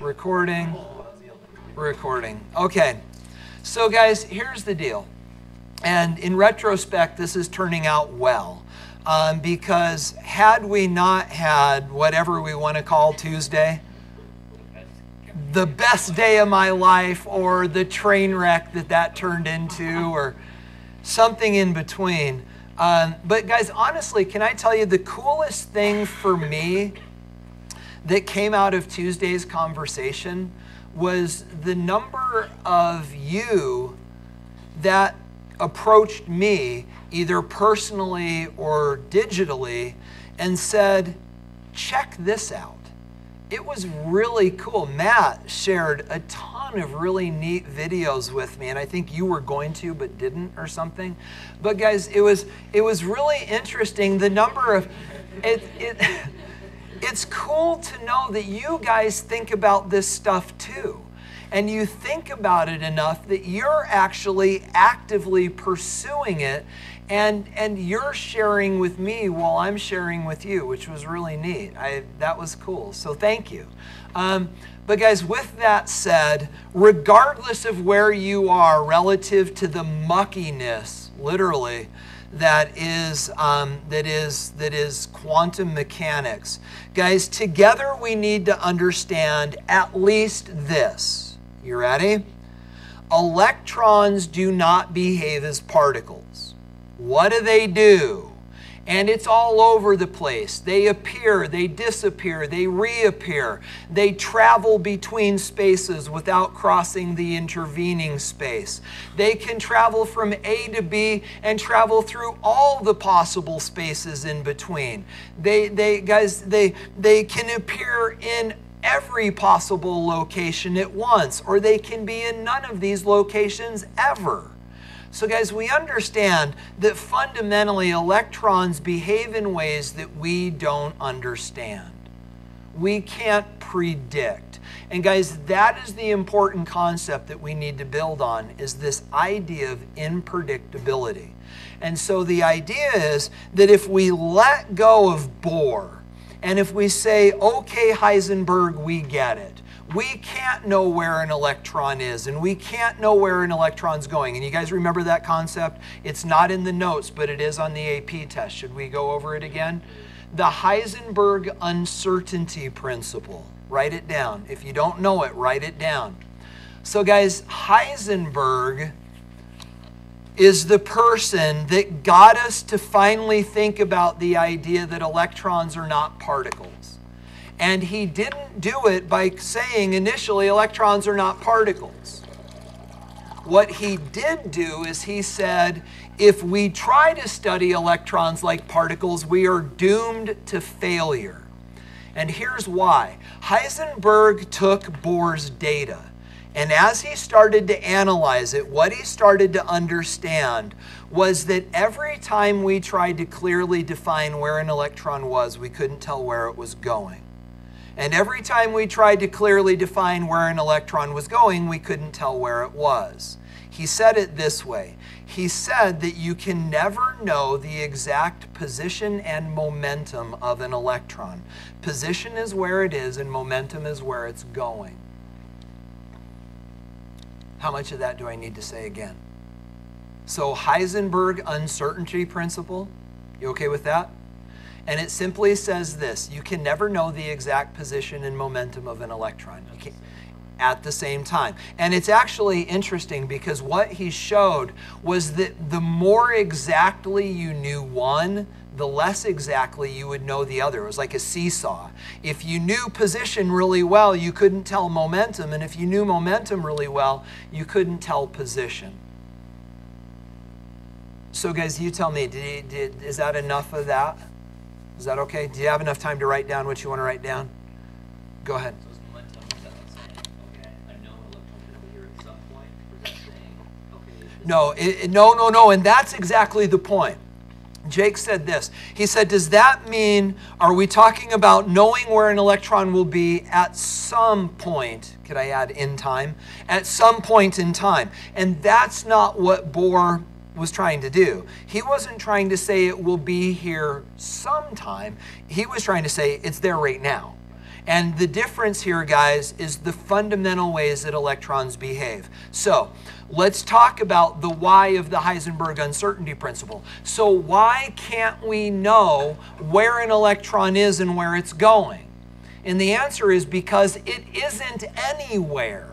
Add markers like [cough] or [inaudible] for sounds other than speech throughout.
Recording. Recording. Okay. So, guys, here's the deal. And in retrospect, this is turning out well. Um, because had we not had whatever we want to call Tuesday, the best day of my life, or the train wreck that that turned into, or something in between. Um, but, guys, honestly, can I tell you the coolest thing for me that came out of Tuesday's conversation was the number of you that approached me, either personally or digitally, and said, check this out. It was really cool. Matt shared a ton of really neat videos with me, and I think you were going to but didn't or something. But guys, it was it was really interesting. The number of it, it [laughs] it's cool to know that you guys think about this stuff too and you think about it enough that you're actually actively pursuing it and and you're sharing with me while I'm sharing with you, which was really neat. I that was cool. So thank you. Um, but guys, with that said, regardless of where you are relative to the muckiness, literally, that is um, that is that is quantum mechanics, guys. Together, we need to understand at least this you ready? Electrons do not behave as particles. What do they do? And it's all over the place. They appear, they disappear, they reappear. They travel between spaces without crossing the intervening space. They can travel from A to B and travel through all the possible spaces in between. They, they guys, they, they can appear in every possible location at once, or they can be in none of these locations ever. So, guys, we understand that fundamentally electrons behave in ways that we don't understand. We can't predict. And guys, that is the important concept that we need to build on is this idea of unpredictability. And so the idea is that if we let go of Bohr, and if we say, okay, Heisenberg, we get it. We can't know where an electron is, and we can't know where an electron's going. And you guys remember that concept? It's not in the notes, but it is on the AP test. Should we go over it again? The Heisenberg uncertainty principle. Write it down. If you don't know it, write it down. So, guys, Heisenberg is the person that got us to finally think about the idea that electrons are not particles. And he didn't do it by saying initially electrons are not particles. What he did do is he said, if we try to study electrons like particles, we are doomed to failure. And here's why Heisenberg took Bohr's data and as he started to analyze it, what he started to understand was that every time we tried to clearly define where an electron was, we couldn't tell where it was going. And every time we tried to clearly define where an electron was going, we couldn't tell where it was. He said it this way He said that you can never know the exact position and momentum of an electron. Position is where it is, and momentum is where it's going. How much of that do I need to say again? So, Heisenberg uncertainty principle, you okay with that? And it simply says this you can never know the exact position and momentum of an electron at the same time. And it's actually interesting because what he showed was that the more exactly you knew one, the less exactly you would know the other. It was like a seesaw. If you knew position really well, you couldn't tell momentum. And if you knew momentum really well, you couldn't tell position. So, guys, you tell me, did, did is that enough of that? Is that okay? Do you have enough time to write down what you want to write down? Go ahead. No, it, no, no, no. And that's exactly the point. Jake said this. He said, Does that mean, are we talking about knowing where an electron will be at some point? Could I add in time? At some point in time. And that's not what Bohr was trying to do. He wasn't trying to say it will be here sometime. He was trying to say it's there right now. And the difference here, guys, is the fundamental ways that electrons behave. So let's talk about the why of the Heisenberg uncertainty principle. So why can't we know where an electron is and where it's going? And the answer is because it isn't anywhere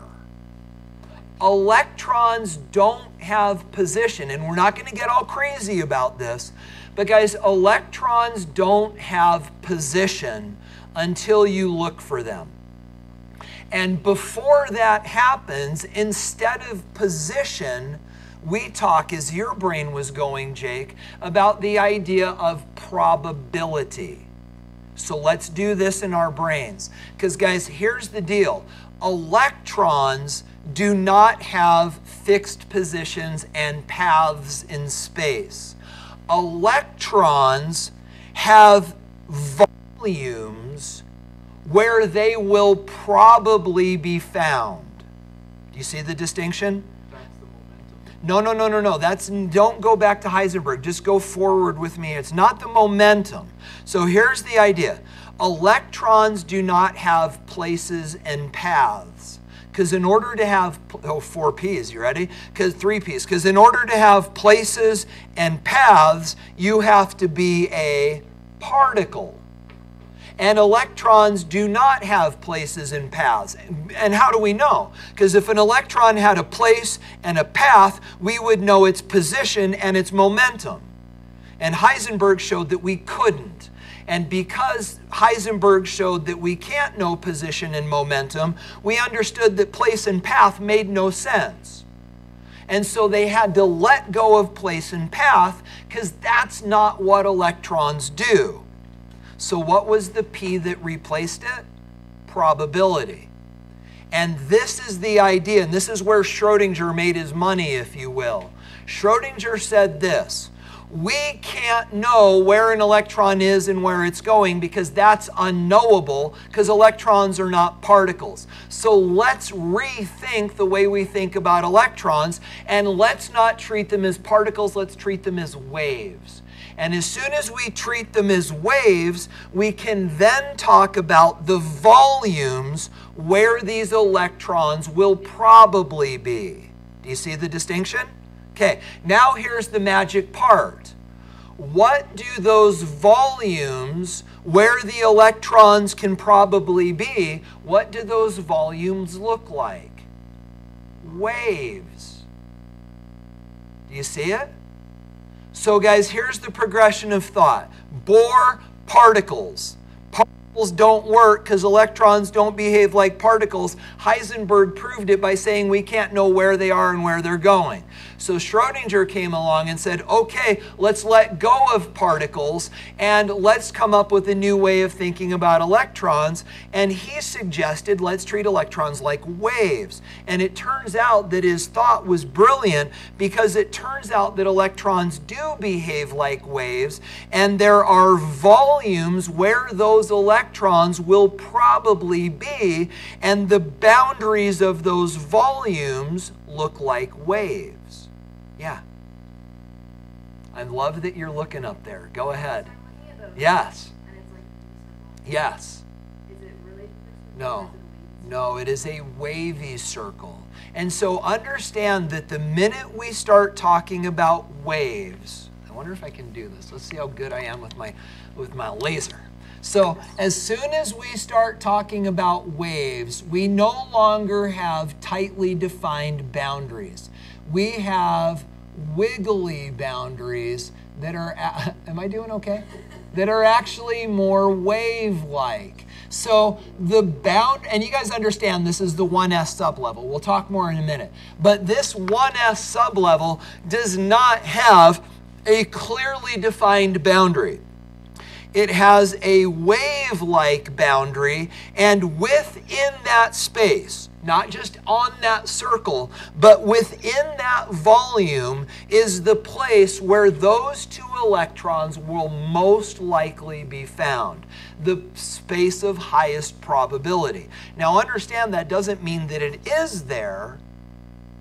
electrons don't have position, and we're not going to get all crazy about this, but guys, electrons don't have position until you look for them. And before that happens, instead of position, we talk, as your brain was going, Jake, about the idea of probability. So let's do this in our brains. Because, guys, here's the deal electrons do not have fixed positions and paths in space. Electrons have volumes where they will probably be found. Do you see the distinction? No, no, no, no, no. That's don't go back to Heisenberg. Just go forward with me. It's not the momentum. So here's the idea. Electrons do not have places and paths. Because in order to have, oh, four P's, you ready? Because three P's. Because in order to have places and paths, you have to be a particle. And electrons do not have places and paths. And how do we know? Because if an electron had a place and a path, we would know its position and its momentum. And Heisenberg showed that we couldn't. And because Heisenberg showed that we can't know position and momentum, we understood that place and path made no sense. And so they had to let go of place and path because that's not what electrons do. So, what was the P that replaced it? Probability. And this is the idea, and this is where Schrodinger made his money, if you will. Schrodinger said this we can't know where an electron is and where it's going because that's unknowable because electrons are not particles. So let's rethink the way we think about electrons and let's not treat them as particles, let's treat them as waves. And as soon as we treat them as waves, we can then talk about the volumes where these electrons will probably be. Do you see the distinction? Okay, now here's the magic part. What do those volumes where the electrons can probably be, what do those volumes look like? Waves. Do you see it? So, guys, here's the progression of thought Bohr particles particles don't work because electrons don't behave like particles. Heisenberg proved it by saying we can't know where they are and where they're going. So Schrodinger came along and said, okay, let's let go of particles and let's come up with a new way of thinking about electrons. And he suggested let's treat electrons like waves. And it turns out that his thought was brilliant because it turns out that electrons do behave like waves and there are volumes where those electrons will probably be, and the boundaries of those volumes look like waves. Yeah. I love that you're looking up there. Go ahead. Yes. Yes. Is it really? No. No, it is a wavy circle. And so understand that the minute we start talking about waves, I wonder if I can do this. Let's see how good I am with my with my laser. So as soon as we start talking about waves, we no longer have tightly defined boundaries. We have wiggly boundaries that are, [laughs] am I doing okay? That are actually more wave-like. So the bound, and you guys understand this is the 1s sublevel. We'll talk more in a minute. But this 1s sublevel does not have a clearly defined boundary. It has a wave like boundary, and within that space, not just on that circle, but within that volume is the place where those two electrons will most likely be found, the space of highest probability. Now, understand that doesn't mean that it is there,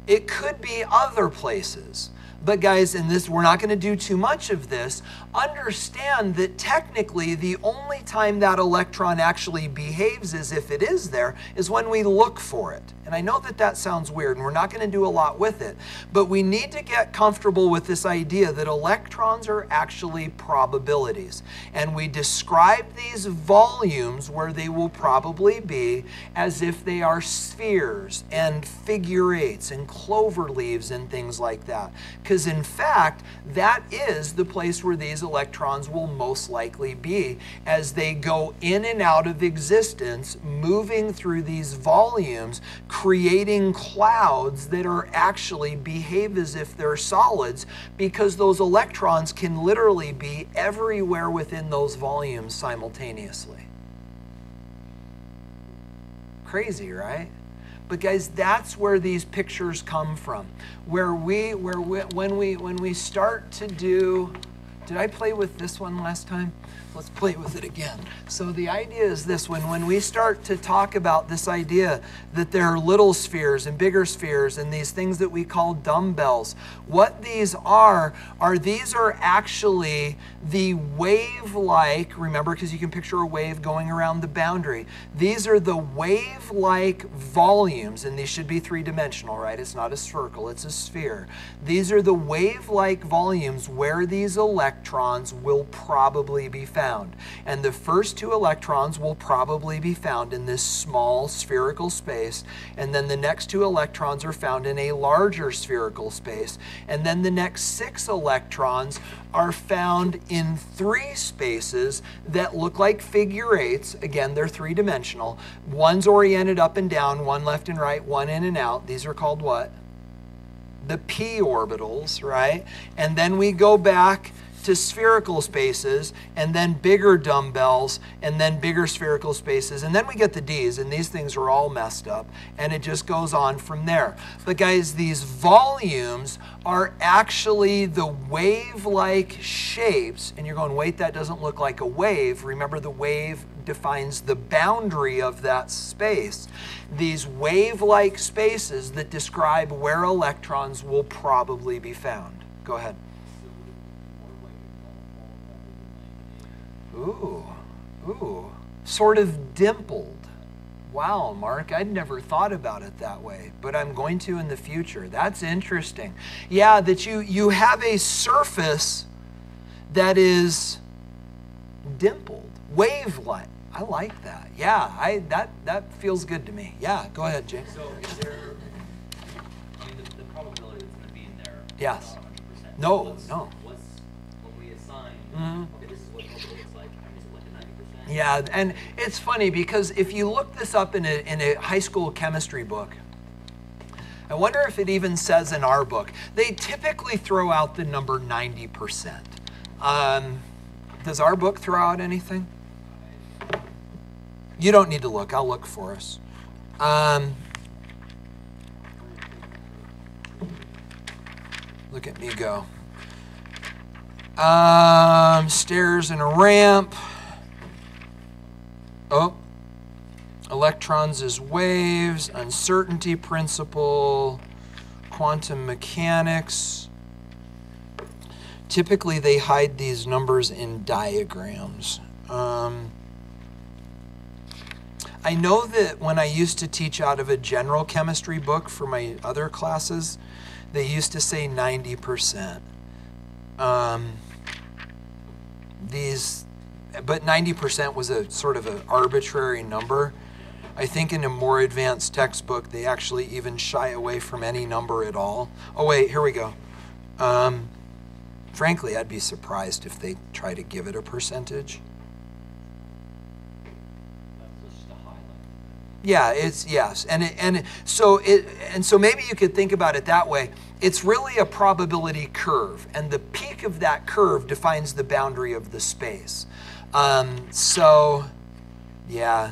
it could be other places. But guys, in this we're not going to do too much of this. Understand that technically the only time that electron actually behaves as if it is there is when we look for it. And I know that that sounds weird and we're not going to do a lot with it, but we need to get comfortable with this idea that electrons are actually probabilities. And we describe these volumes where they will probably be as if they are spheres and figure eights and clover leaves and things like that. Because in fact, that is the place where these electrons will most likely be as they go in and out of existence, moving through these volumes creating clouds that are actually behave as if they're solids because those electrons can literally be everywhere within those volumes simultaneously. Crazy, right? But guys, that's where these pictures come from. Where we, where we, when we, when we start to do, did I play with this one last time? Let's play with it again. So the idea is this, when, when we start to talk about this idea that there are little spheres and bigger spheres and these things that we call dumbbells, what these are, are these are actually the wave-like, remember because you can picture a wave going around the boundary. These are the wave-like volumes, and these should be three-dimensional, right? It's not a circle, it's a sphere. These are the wave-like volumes where these electrons will probably be found found. And the first two electrons will probably be found in this small spherical space. And then the next two electrons are found in a larger spherical space. And then the next six electrons are found in three spaces that look like figure eights. Again, they're three dimensional. One's oriented up and down, one left and right, one in and out. These are called what? The p orbitals, right? And then we go back to spherical spaces and then bigger dumbbells and then bigger spherical spaces. And then we get the D's, and these things are all messed up. And it just goes on from there. But guys, these volumes are actually the wave like shapes. And you're going, wait, that doesn't look like a wave. Remember, the wave defines the boundary of that space. These wave like spaces that describe where electrons will probably be found. Go ahead. Ooh, ooh, sort of dimpled. Wow, Mark, I'd never thought about it that way, but I'm going to in the future. That's interesting. Yeah, that you, you have a surface that is dimpled, wave-like. I like that. Yeah, I that that feels good to me. Yeah, go ahead, James. So is there, I mean, the, the probability that's going to be in there? Yes. 100%. No, no. What's, when we assign, Mhm. okay, this is what probability looks like, I mean, is it like a ninety percent? Yeah, and it's funny because if you look this up in a, in a high school chemistry book, I wonder if it even says in our book, they typically throw out the number 90%. Um, does our book throw out anything? You don't need to look, I'll look for us. Um, look at me go. Um, stairs and a ramp. Oh, electrons as waves, uncertainty principle, quantum mechanics. Typically, they hide these numbers in diagrams. Um, I know that when I used to teach out of a general chemistry book for my other classes, they used to say 90%. Um, these but 90% was a sort of an arbitrary number. I think in a more advanced textbook, they actually even shy away from any number at all. Oh, wait, here we go. Um, frankly, I'd be surprised if they try to give it a percentage. Yeah, it's yes, and it, and so it and so maybe you could think about it that way. It's really a probability curve, and the peak of that curve defines the boundary of the space. Um, so, yeah?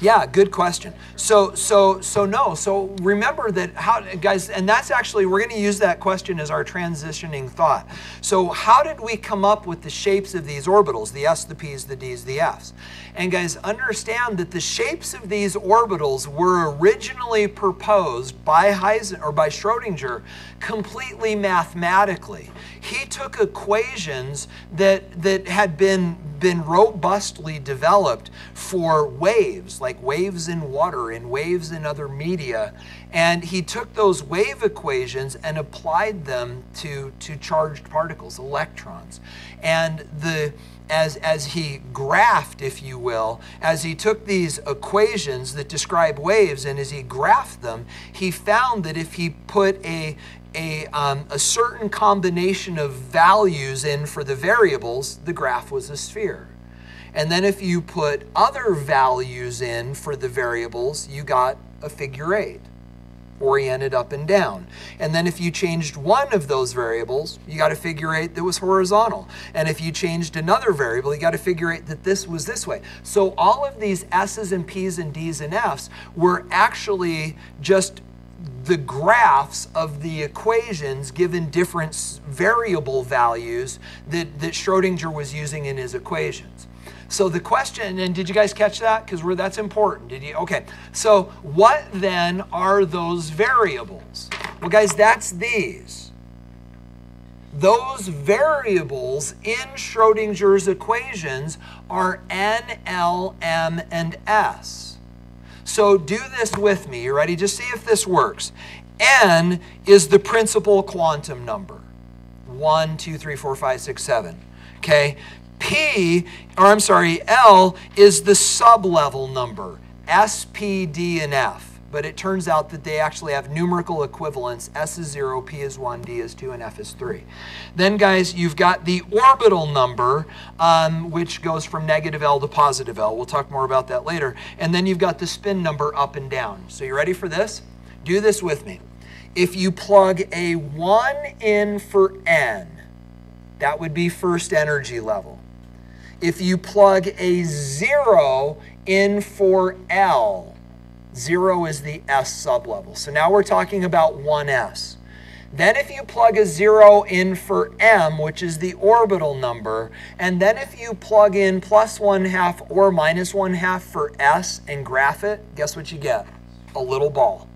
Yeah, good question. So, so, so no. So remember that how, guys, and that's actually we're going to use that question as our transitioning thought. So, how did we come up with the shapes of these orbitals? The s, the p's, the d's, the f's. And guys, understand that the shapes of these orbitals were originally proposed by Heisen or by Schrodinger completely mathematically. He took equations that that had been been robustly developed for waves, like waves in water and waves in other media. And he took those wave equations and applied them to, to charged particles, electrons. And the as, as he graphed, if you will, as he took these equations that describe waves and as he graphed them, he found that if he put a, a, um, a certain combination of values in for the variables, the graph was a sphere. And then if you put other values in for the variables, you got a figure eight oriented up and down. And then if you changed one of those variables, you got a figure eight that was horizontal. And if you changed another variable, you got a figure eight that this was this way. So all of these S's and P's and D's and F's were actually just the graphs of the equations given different variable values that, that Schrodinger was using in his equations. So the question, and did you guys catch that? Because that's important. Did you? Okay. So what then are those variables? Well, guys, that's these. Those variables in Schrodinger's equations are N, L, M, and S. So do this with me. You ready? Just see if this works. N is the principal quantum number. 1, 2, 3, 4, 5, 6, 7. Okay? P, or I'm sorry, L is the sublevel number. S, P, D, and F but it turns out that they actually have numerical equivalents. S is 0, P is 1, D is 2, and F is 3. Then, guys, you've got the orbital number, um, which goes from negative L to positive L. We'll talk more about that later. And then you've got the spin number up and down. So you ready for this? Do this with me. If you plug a 1 in for N, that would be first energy level. If you plug a 0 in for L, Zero is the S sublevel. So now we're talking about 1s. Then if you plug a zero in for m, which is the orbital number, and then if you plug in plus one half or minus one half for s and graph it, guess what you get? A little ball.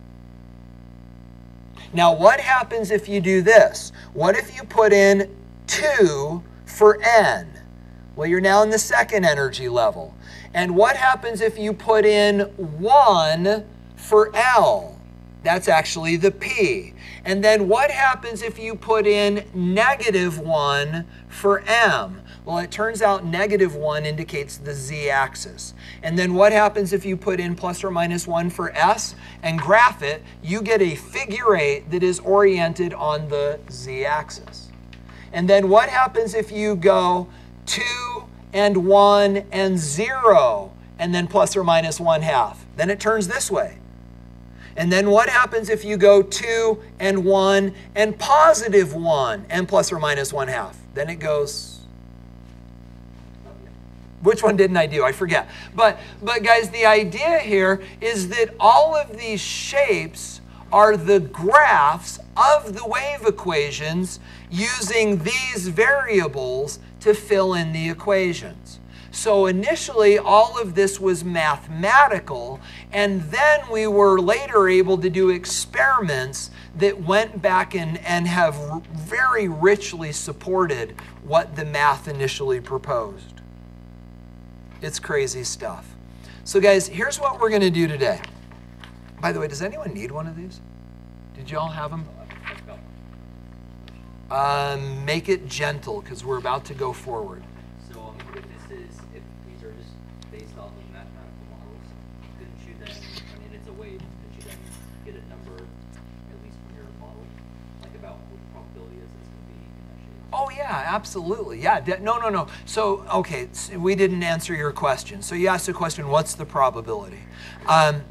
Now what happens if you do this? What if you put in 2 for n? Well, you're now in the second energy level. And what happens if you put in 1 for L? That's actually the P. And then what happens if you put in negative 1 for M? Well, it turns out negative 1 indicates the z-axis. And then what happens if you put in plus or minus 1 for S and graph it? You get a figure 8 that is oriented on the z-axis. And then what happens if you go 2 and 1 and 0, and then plus or minus 1 half. Then it turns this way. And then what happens if you go 2 and 1 and positive 1 and plus or minus 1 half? Then it goes which one didn't I do? I forget. But but guys, the idea here is that all of these shapes are the graphs of the wave equations using these variables to fill in the equations. So initially, all of this was mathematical, and then we were later able to do experiments that went back and, and have very richly supported what the math initially proposed. It's crazy stuff. So, guys, here's what we're going to do today. By the way, does anyone need one of these? Did you all have them? Um, make it gentle because we're about to go forward. So um, if this is, if these are just based off of mathematical models, couldn't you then, I mean, it's a wave, couldn't you then get a number, at least from your model, like about what the probability is it's going to be in that shape? Oh yeah, absolutely. Yeah, no, no, no. So okay, so we didn't answer your question. So you asked the question, what's the probability? Um,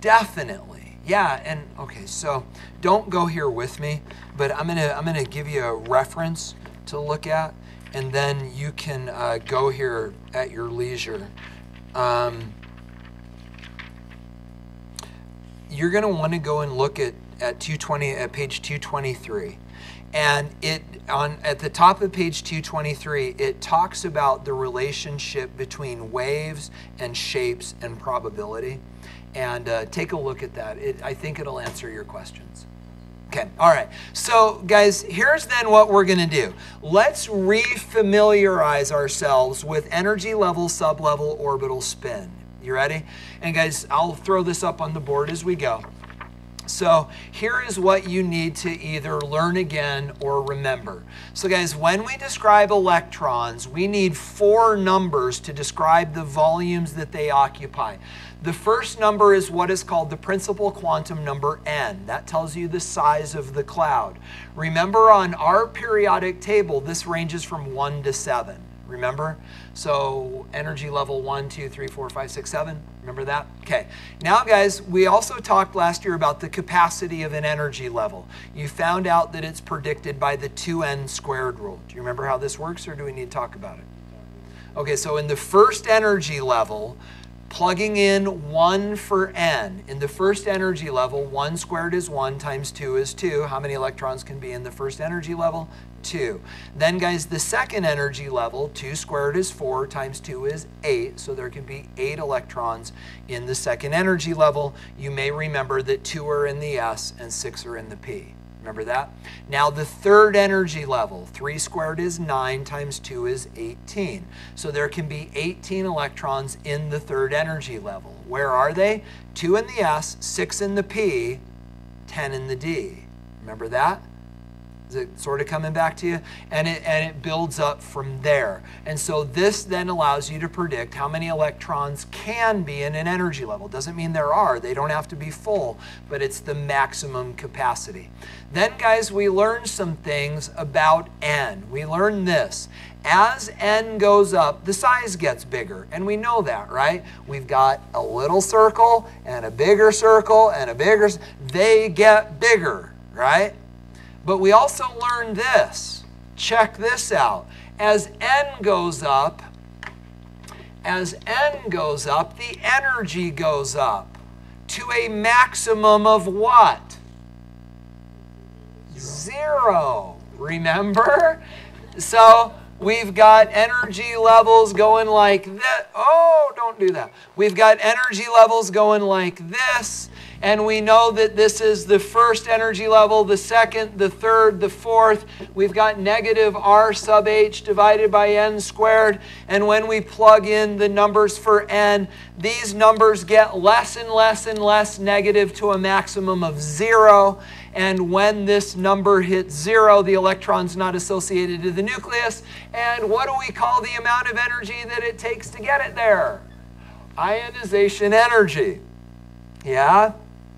definitely yeah, and okay, so don't go here with me, but I'm gonna I'm gonna give you a reference to look at, and then you can uh, go here at your leisure. Um, you're to want to go and look at, at 220 at page 223 and it on at the top of page 223 it talks about the relationship between waves and shapes and probability and uh, take a look at that. It, i think it'll answer your questions. Okay all right. So guys here's then what we're going to do. Let's refamiliarize ourselves with energy level sublevel orbital spin. You ready? And guys i'll throw this up on the board as we go. So here is what you need to either learn again or remember. So guys, when we describe electrons, we need four numbers to describe the volumes that they occupy. The first number is what is called the principal quantum number n. That tells you the size of the cloud. Remember on our periodic table, this ranges from 1 to 7. Remember? So energy level one, two, three, four, five, six, seven. Remember that? Okay. Now, guys, we also talked last year about the capacity of an energy level. You found out that it's predicted by the 2n squared rule. Do you remember how this works, or do we need to talk about it? Okay, so in the first energy level, plugging in 1 for n. In the first energy level, 1 squared is 1 times 2 is 2. How many electrons can be in the first energy level? 2. Then, guys, the second energy level, 2 squared is 4 times 2 is 8. So there can be 8 electrons in the second energy level. You may remember that 2 are in the S and 6 are in the P. Remember that? Now the third energy level, 3 squared is 9 times 2 is 18. So there can be 18 electrons in the third energy level. Where are they? 2 in the S, 6 in the P, 10 in the D. Remember that? Is it sort of coming back to you? And it, and it builds up from there. And so this then allows you to predict how many electrons can be in an energy level. Doesn't mean there are, they don't have to be full, but it's the maximum capacity. Then, guys, we learned some things about N. We learned this. As N goes up, the size gets bigger. And we know that, right? We've got a little circle and a bigger circle and a bigger, they get bigger, right? But we also learned this. Check this out. As n goes up, as n goes up, the energy goes up to a maximum of what? Zero. Remember? So we've got energy levels going like this. Oh, don't do that. We've got energy levels going like this and we know that this is the first energy level, the second, the third, the fourth. We've got negative r sub h divided by n squared. And when we plug in the numbers for n, these numbers get less and less and less negative to a maximum of zero. And when this number hits zero, the electron's not associated to the nucleus. And what do we call the amount of energy that it takes to get it there? Ionization energy. Yeah?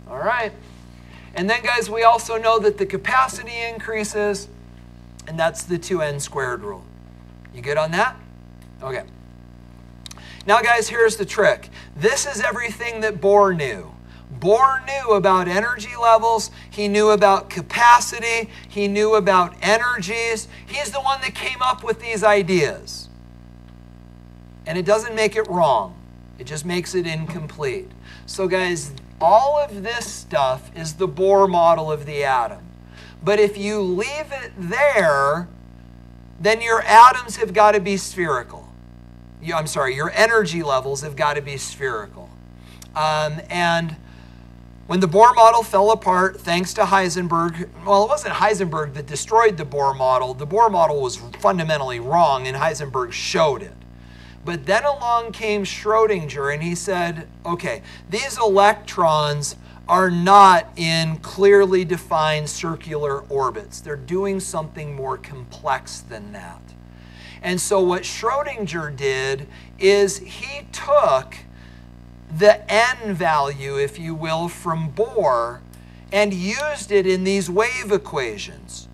All right. And then, guys, we also know that the capacity increases, and that's the 2n squared rule. You good on that? Okay. Now, guys, here's the trick. This is everything that Bohr knew. Bohr knew about energy levels, he knew about capacity, he knew about energies. He's the one that came up with these ideas. And it doesn't make it wrong, it just makes it incomplete. So, guys, all of this stuff is the Bohr model of the atom. But if you leave it there, then your atoms have got to be spherical. You, I'm sorry, your energy levels have got to be spherical. Um, and when the Bohr model fell apart, thanks to Heisenberg, well, it wasn't Heisenberg that destroyed the Bohr model. The Bohr model was fundamentally wrong, and Heisenberg showed it. But then along came Schrodinger and he said, okay, these electrons are not in clearly defined circular orbits. They're doing something more complex than that. And so what Schrodinger did is he took the n value, if you will, from Bohr and used it in these wave equations.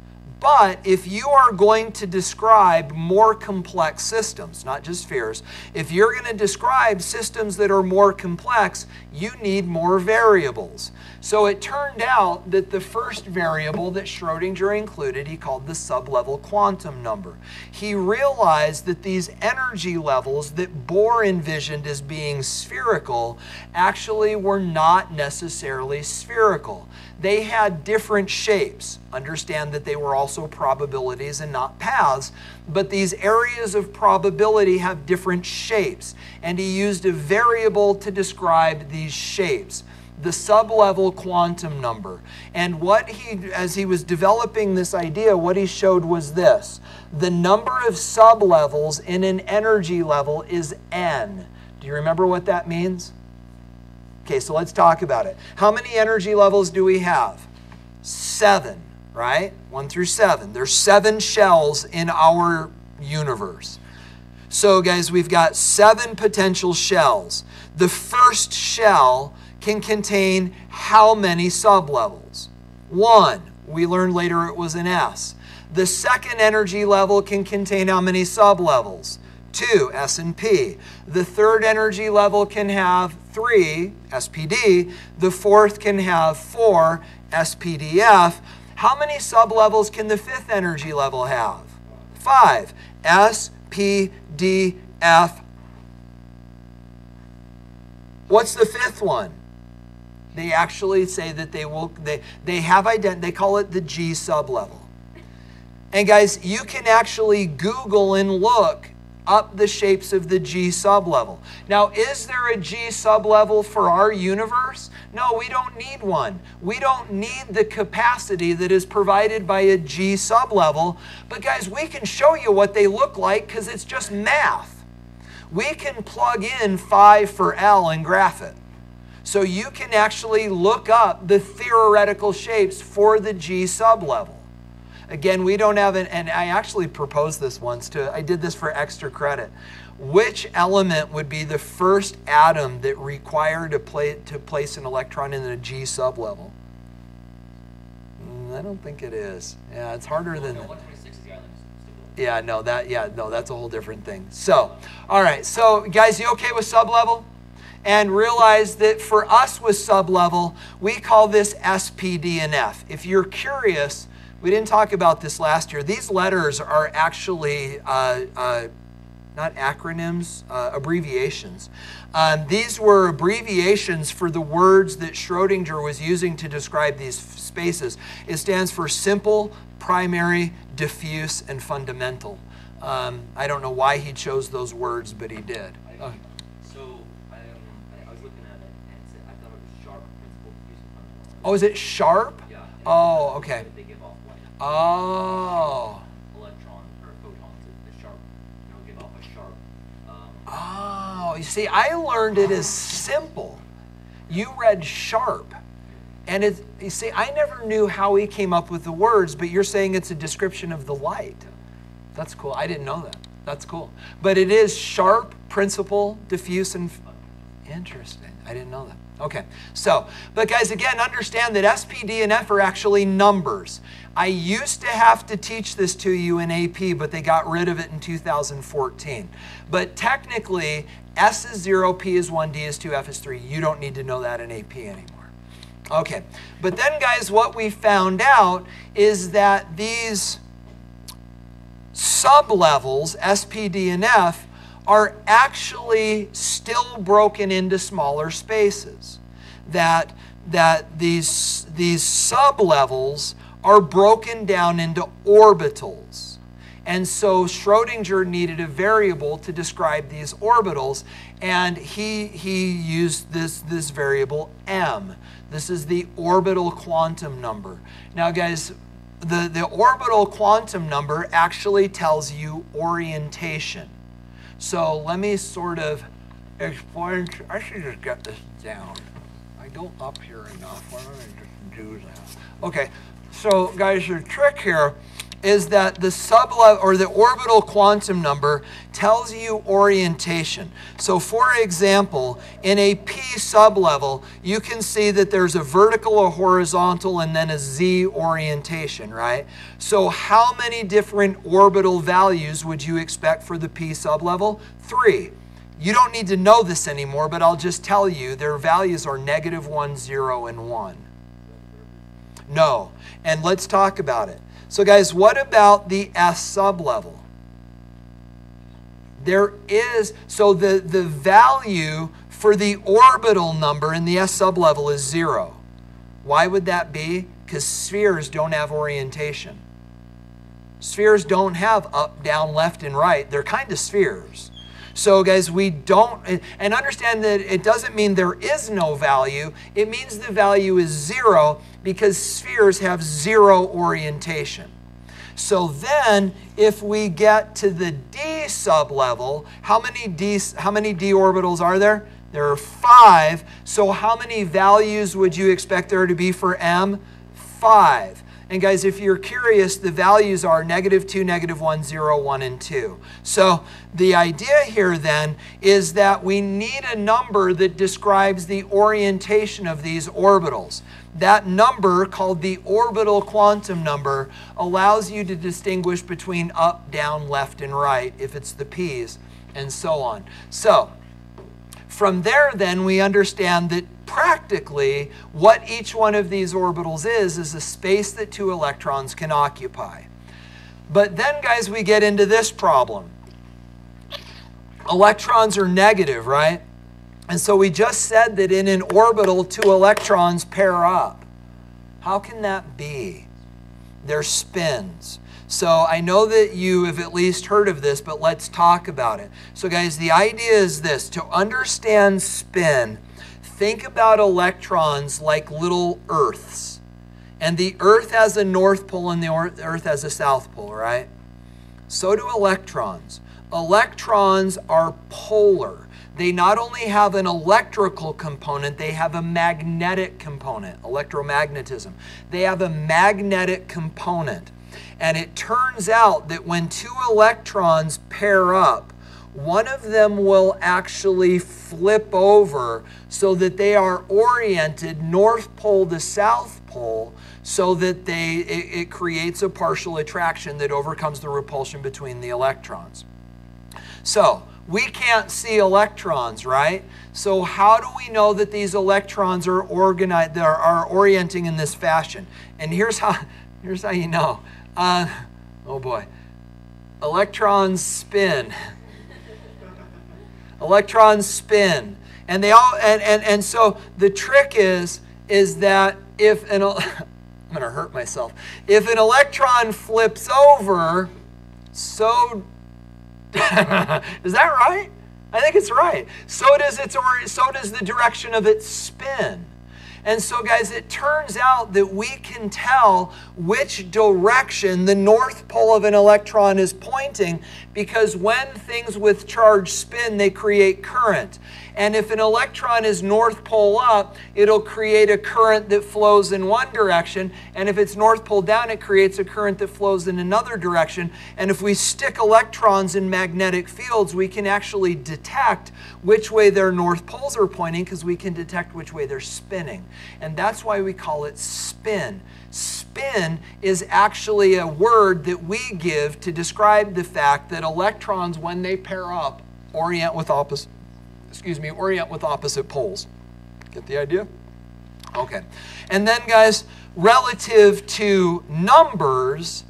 But if you are going to describe more complex systems, not just spheres, if you're going to describe systems that are more complex, you need more variables. So it turned out that the first variable that Schrodinger included, he called the sublevel quantum number. He realized that these energy levels that Bohr envisioned as being spherical actually were not necessarily spherical. They had different shapes. Understand that they were also probabilities and not paths, but these areas of probability have different shapes, and he used a variable to describe these shapes the sublevel quantum number. And what he, as he was developing this idea, what he showed was this the number of sublevels in an energy level is n. Do you remember what that means? Okay, so let's talk about it. How many energy levels do we have? Seven, right? One through seven. There's seven shells in our universe. So, guys, we've got seven potential shells. The first shell can contain how many sublevels? One. We learned later it was an S. The second energy level can contain how many sublevels? Two, S and P. The third energy level can have three, SPD. The fourth can have four, SPDF. How many sublevels can the fifth energy level have? Five, S, P, D, F. What's the fifth one? They actually say that they will, they, they have ident, they call it the G sublevel. And guys, you can actually Google and look up the shapes of the G sublevel. Now, is there a G sublevel for our universe? No, we don't need one. We don't need the capacity that is provided by a G sublevel. But guys, we can show you what they look like because it's just math. We can plug in 5 for L and graph it. So you can actually look up the theoretical shapes for the G sublevel. Again, we don't have an, and I actually proposed this once to, I did this for extra credit. Which element would be the first atom that required to, play, to place an electron in a G sublevel? Mm, I don't think it is. Yeah, it's harder than. No, 126 is the island. Yeah, no, that, yeah, no, that's a whole different thing. So, all right, so guys, you okay with sublevel? and realize that for us with sublevel, we call this SPD and F. If you're curious, we didn't talk about this last year. These letters are actually uh, uh, not acronyms, uh, abbreviations. Um, these were abbreviations for the words that Schrodinger was using to describe these spaces. It stands for simple, primary, diffuse, and fundamental. Um, I don't know why he chose those words, but he did. I, so I, I, I was looking at it and it said, I thought it was sharp principal diffuse and fundamental. Oh, is it sharp? Yeah. Oh, okay. Oh. electrons or photons. The sharp, you know, give off a sharp. Um, Oh, you see, I learned it as simple. You read sharp. And it, you see, I never knew how he came up with the words, but you're saying it's a description of the light. That's cool. I didn't know that. That's cool. But it is sharp, principal, diffuse, and interesting. I didn't know that. Okay. So, but guys, again, understand that SPD and F are actually numbers. I used to have to teach this to you in AP, but they got rid of it in 2014. But technically, S is 0, P is 1, D is 2, F is 3. You don't need to know that in AP anymore. Okay. But then, guys, what we found out is that these sublevels, SPD and F, are actually still broken into smaller spaces. That, that these, these sublevels are broken down into orbitals. And so Schrodinger needed a variable to describe these orbitals, and he, he used this, this variable m. This is the orbital quantum number. Now, guys, the, the orbital quantum number actually tells you orientation. So let me sort of explain. I should just get this down. I don't up here enough. Why don't I just do that? Okay, so guys, the trick here is that the sublevel or the orbital quantum number tells you orientation. So for example, in a p sublevel, you can see that there's a vertical, a horizontal, and then a z orientation, right? So how many different orbital values would you expect for the p sublevel? Three. You don't need to know this anymore, but I'll just tell you their values are negative 1, 0, and 1. No. And let's talk about it. So, guys, what about the S sublevel? There is, so the, the value for the orbital number in the S sublevel is zero. Why would that be? Because spheres don't have orientation. Spheres don't have up, down, left, and right. They're kind of spheres. So, guys, we don't, and understand that it doesn't mean there is no value. It means the value is zero because spheres have zero orientation. So then, if we get to the d sublevel, how many d, how many d orbitals are there? There are five. So how many values would you expect there to be for m? Five. And guys, if you're curious, the values are negative 2, negative 1, 0, 1, and 2. So the idea here then is that we need a number that describes the orientation of these orbitals. That number, called the orbital quantum number, allows you to distinguish between up, down, left, and right if it's the p's, and so on. So from there, then, we understand that practically, what each one of these orbitals is, is a space that two electrons can occupy. But then, guys, we get into this problem. Electrons are negative, right? And so we just said that in an orbital, two electrons pair up. How can that be? They're spins. So I know that you have at least heard of this, but let's talk about it. So, guys, the idea is this to understand spin, think about electrons like little Earths. And the Earth has a north pole and the Earth has a south pole, right? So do electrons. Electrons are polar. They not only have an electrical component, they have a magnetic component, electromagnetism. They have a magnetic component. And it turns out that when two electrons pair up, one of them will actually flip over so that they are oriented north pole to south pole so that they it, it, creates a partial attraction that overcomes the repulsion between the electrons. So we can't see electrons, right? So how do we know that these electrons are organized are, are orienting in this fashion? And here's how [laughs] here's how you know. Uh, oh boy. Electrons spin. Electrons spin. And they all and, and, and so the trick is is that if an [laughs] I'm gonna hurt myself. If an electron flips over, so [laughs] is that right? I think it's right. So does its or so does the direction of its spin. And so, guys, it turns out that we can tell which direction the north pole of an electron is pointing because when things with charge spin, they create current. And if an electron is north pole up, it'll create a current that flows in one direction. And if it's north pole down, it creates a current that flows in another direction. And if we stick electrons in magnetic fields, we can actually detect which way their north poles are pointing because we can detect which way they're spinning. And that's why we call it spin. Spin is actually a word that we give to describe the fact that electrons, when they pair up, orient with opposite excuse me, orient with opposite poles. Get the idea? Okay. And then, guys, relative to numbers,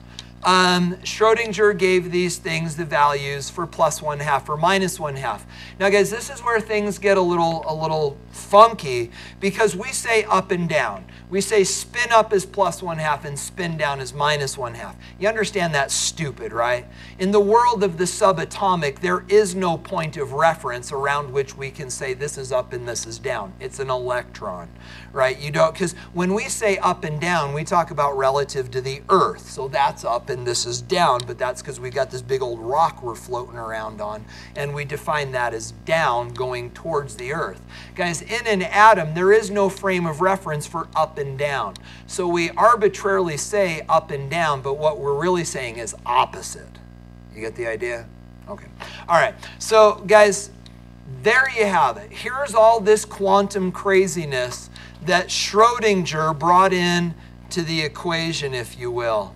um, Schrodinger gave these things the values for plus one half or minus one half. Now, guys, this is where things get a little, a little funky because we say up and down. We say spin up is plus one half and spin down is minus one half. You understand that's stupid, right? In the world of the subatomic, there is no point of reference around which we can say this is up and this is down. It's an electron, right? You don't, because when we say up and down, we talk about relative to the Earth. So that's up and this is down, but that's because we've got this big old rock we're floating around on, and we define that as down going towards the earth. Guys, in an atom, there is no frame of reference for up and down. So we arbitrarily say up and down, but what we're really saying is opposite. You get the idea? Okay. All right. So, guys, there you have it. Here's all this quantum craziness that Schrodinger brought in to the equation, if you will.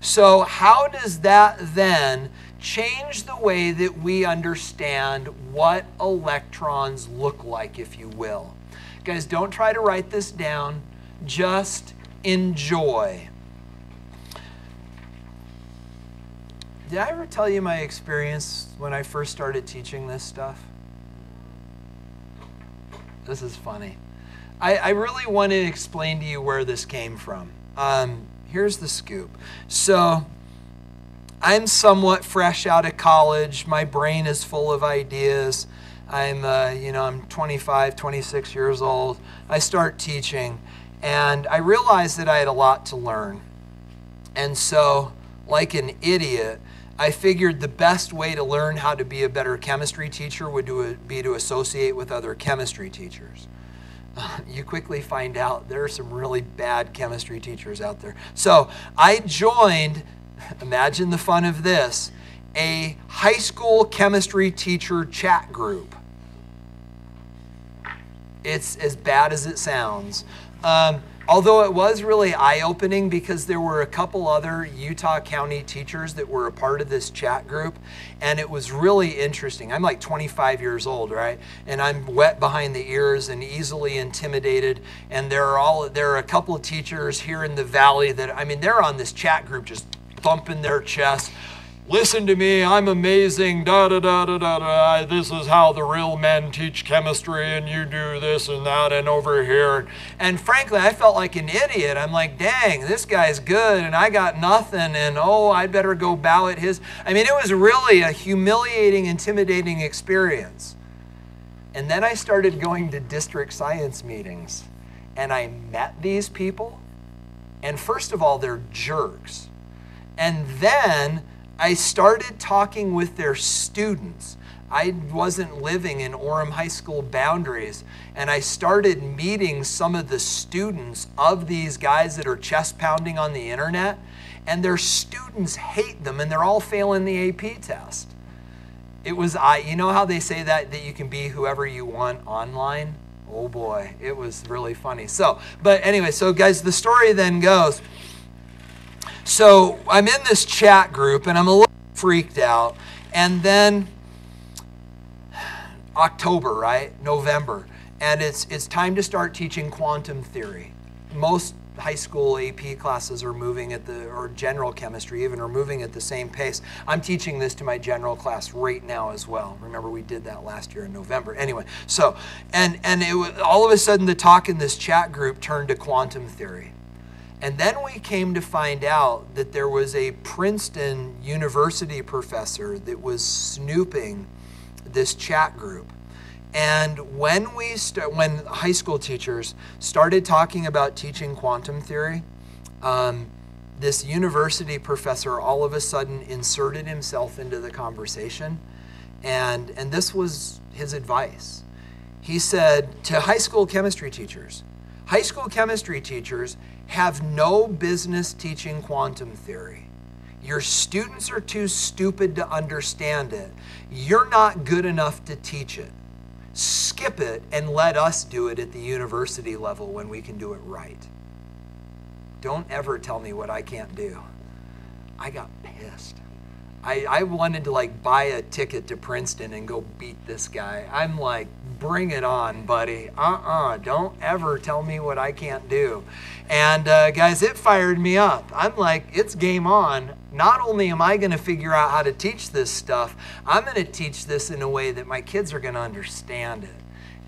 So, how does that then change the way that we understand what electrons look like, if you will? Guys, don't try to write this down, just enjoy. Did I ever tell you my experience when I first started teaching this stuff? This is funny. I, I really want to explain to you where this came from. Um, here's the scoop. So, I'm somewhat fresh out of college. My brain is full of ideas. I'm, uh, you know, I'm 25, 26 years old. I start teaching, and I realized that I had a lot to learn. And so, like an idiot, I figured the best way to learn how to be a better chemistry teacher would be to associate with other chemistry teachers. [laughs] you quickly find out there are some really bad chemistry teachers out there. So I joined, imagine the fun of this, a high school chemistry teacher chat group. It's as bad as it sounds. Um, although it was really eye opening because there were a couple other Utah County teachers that were a part of this chat group, and it was really interesting. I'm like 25 years old, right? And I'm wet behind the ears and easily intimidated. And there are all there are a couple of teachers here in the valley that I mean they're on this chat group just thumping their chest listen to me, I'm amazing, da da da da da da. This is how the real men teach chemistry, and you do this and that, and over here. And frankly, I felt like an idiot. I'm like, dang, this guy's good, and I got nothing, and oh, I'd better go bow at his. I mean, it was really a humiliating, intimidating experience. And then I started going to district science meetings, and I met these people. And first of all, they're jerks. And then I started talking with their students. I wasn't living in Orem High School boundaries, and I started meeting some of the students of these guys that are chest pounding on the internet, and their students hate them, and they're all failing the AP test. It was I. You know how they say that that you can be whoever you want online. Oh boy, it was really funny. So, but anyway, so guys, the story then goes. So I'm in this chat group and I'm a little freaked out. And then October, right? November. And it's, it's time to start teaching quantum theory. Most high school AP classes are moving at the, or general chemistry even, are moving at the same pace. I'm teaching this to my general class right now as well. Remember, we did that last year in November. Anyway, so, and, and it was, all of a sudden the talk in this chat group turned to quantum theory. And then we came to find out that there was a Princeton University professor that was snooping this chat group. And when we st- when high school teachers started talking about teaching quantum theory, um, this university professor all of a sudden inserted himself into the conversation, and and this was his advice. He said to high school chemistry teachers, high school chemistry teachers have no business teaching quantum theory. Your students are too stupid to understand it. You're not good enough to teach it. Skip it and let us do it at the university level when we can do it right. Don't ever tell me what I can't do. I got pissed. I, I wanted to like buy a ticket to Princeton and go beat this guy. I'm like, bring it on, buddy. Uh-uh, don't ever tell me what I can't do. And uh, guys, it fired me up. I'm like, it's game on. Not only am I going to figure out how to teach this stuff, I'm going to teach this in a way that my kids are going to understand it.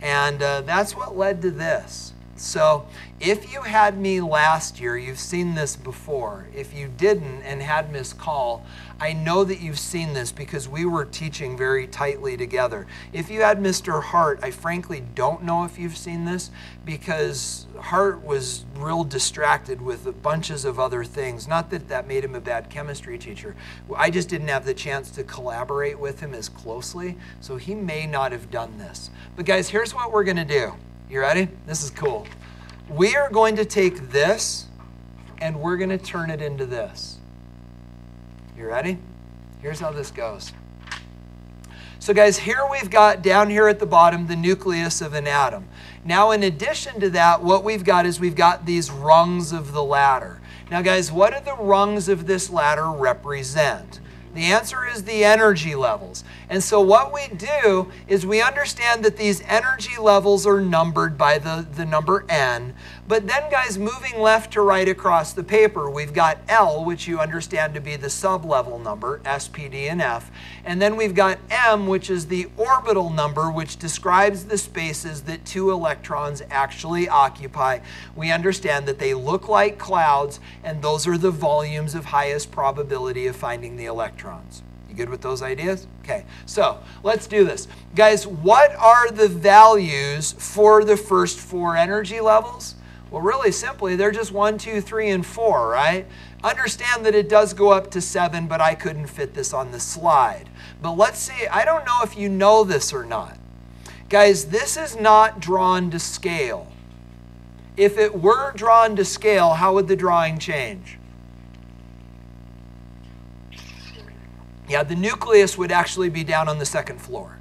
And uh, that's what led to this. So if you had me last year, you've seen this before. If you didn't and had Miss Call, I know that you've seen this because we were teaching very tightly together. If you had Mr. Hart, I frankly don't know if you've seen this because Hart was real distracted with bunches of other things. Not that that made him a bad chemistry teacher. I just didn't have the chance to collaborate with him as closely, so he may not have done this. But guys, here's what we're going to do. You ready? This is cool. We are going to take this and we're going to turn it into this. You ready? Here's how this goes. So, guys, here we've got down here at the bottom the nucleus of an atom. Now, in addition to that, what we've got is we've got these rungs of the ladder. Now, guys, what do the rungs of this ladder represent? The answer is the energy levels. And so what we do is we understand that these energy levels are numbered by the, the number n. But then, guys, moving left to right across the paper, we've got L, which you understand to be the sublevel number, S, P, D, and F. And then we've got M, which is the orbital number, which describes the spaces that two electrons actually occupy. We understand that they look like clouds, and those are the volumes of highest probability of finding the electrons You good with those ideas? Okay, so let's do this. Guys, what are the values for the first four energy levels? Well, really simply, they're just one, two, three, and four, right? Understand that it does go up to seven, but I couldn't fit this on the slide. But let's see, I don't know if you know this or not. Guys, this is not drawn to scale. If it were drawn to scale, how would the drawing change? Yeah, the nucleus would actually be down on the second floor.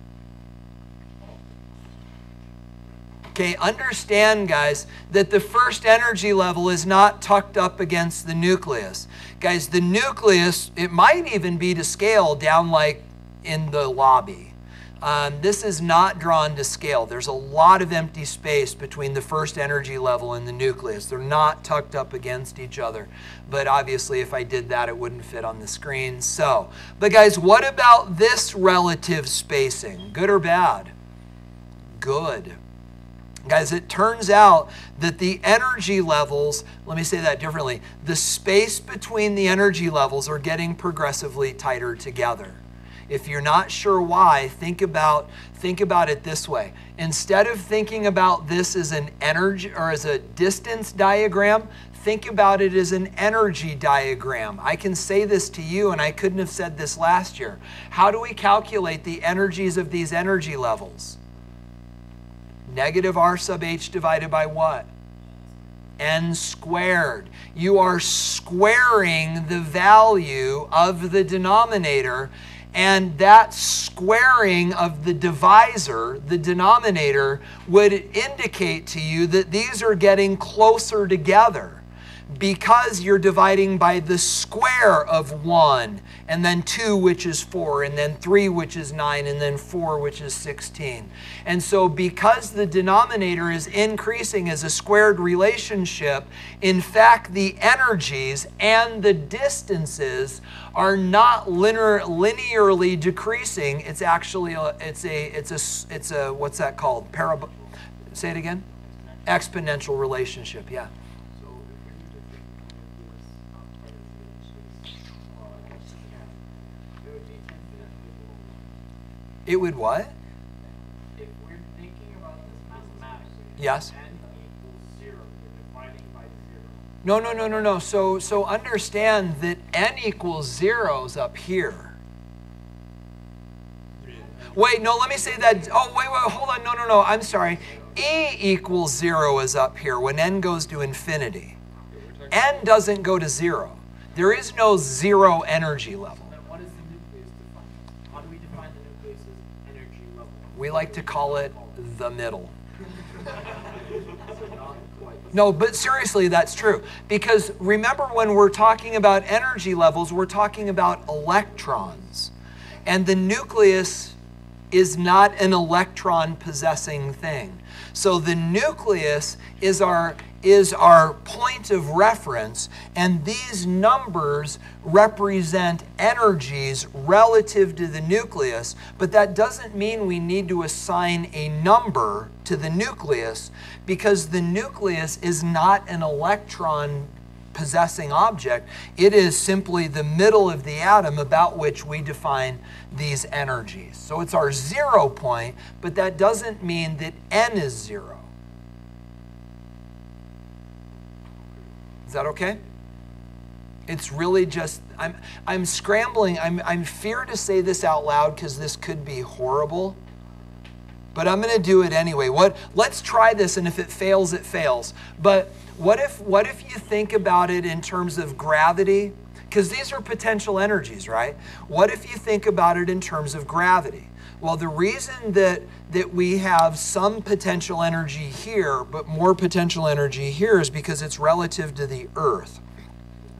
Okay, understand, guys, that the first energy level is not tucked up against the nucleus. Guys, the nucleus, it might even be to scale down like in the lobby. Um, this is not drawn to scale. There's a lot of empty space between the first energy level and the nucleus. They're not tucked up against each other. But obviously, if I did that, it wouldn't fit on the screen. So, but guys, what about this relative spacing? Good or bad? Good. Guys, it turns out that the energy levels, let me say that differently, the space between the energy levels are getting progressively tighter together. If you're not sure why, think about think about it this way. Instead of thinking about this as an energy or as a distance diagram, think about it as an energy diagram. I can say this to you and I couldn't have said this last year. How do we calculate the energies of these energy levels? Negative R sub h divided by what? n squared. You are squaring the value of the denominator and that squaring of the divisor, the denominator, would indicate to you that these are getting closer together because you're dividing by the square of 1, and then 2, which is 4, and then 3, which is 9, and then 4, which is 16. And so, because the denominator is increasing as a squared relationship, in fact, the energies and the distances are not linear, linearly decreasing. It's actually a, it's a, it's a, it's a, what's that called? Parab- Say it again? Exponential relationship, yeah. It would what? If we're thinking about this mathematically, yes. n equals zero, dividing by zero. No, no, no, no, no. So, so understand that n equals zeros up here. Wait, no, let me say that. Oh, wait, wait, hold on. No, no, no. I'm sorry. E equals zero is up here when n goes to infinity. n doesn't go to zero. There is no zero energy level. We like to call it the middle. No, but seriously, that's true. Because remember, when we're talking about energy levels, we're talking about electrons. And the nucleus is not an electron possessing thing. So the nucleus is our is our point of reference, and these numbers represent energies relative to the nucleus, but that doesn't mean we need to assign a number to the nucleus because the nucleus is not an electron possessing object. It is simply the middle of the atom about which we define these energies. So it's our zero point, but that doesn't mean that n is zero. Is that okay? It's really just I'm I'm scrambling. I'm I'm fear to say this out loud because this could be horrible. But I'm going to do it anyway. What let's try this and if it fails it fails. But what if what if you think about it in terms of gravity? Because these are potential energies, right? What if you think about it in terms of gravity? Well, the reason that that we have some potential energy here, but more potential energy here is because it's relative to the earth.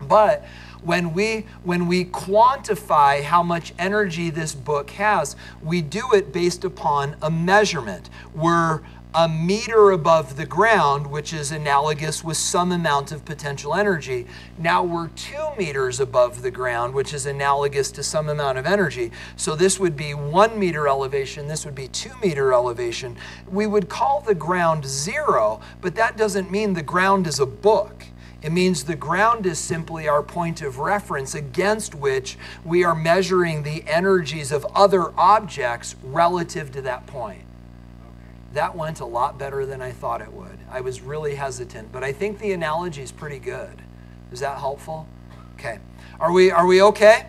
But when we when we quantify how much energy this book has, we do it based upon a measurement. We're a meter above the ground, which is analogous with some amount of potential energy. Now we're two meters above the ground, which is analogous to some amount of energy. So this would be one meter elevation, this would be two meter elevation. We would call the ground zero, but that doesn't mean the ground is a book. It means the ground is simply our point of reference against which we are measuring the energies of other objects relative to that point. That went a lot better than I thought it would. I was really hesitant, but I think the analogy is pretty good. Is that helpful? Okay. Are we are we okay?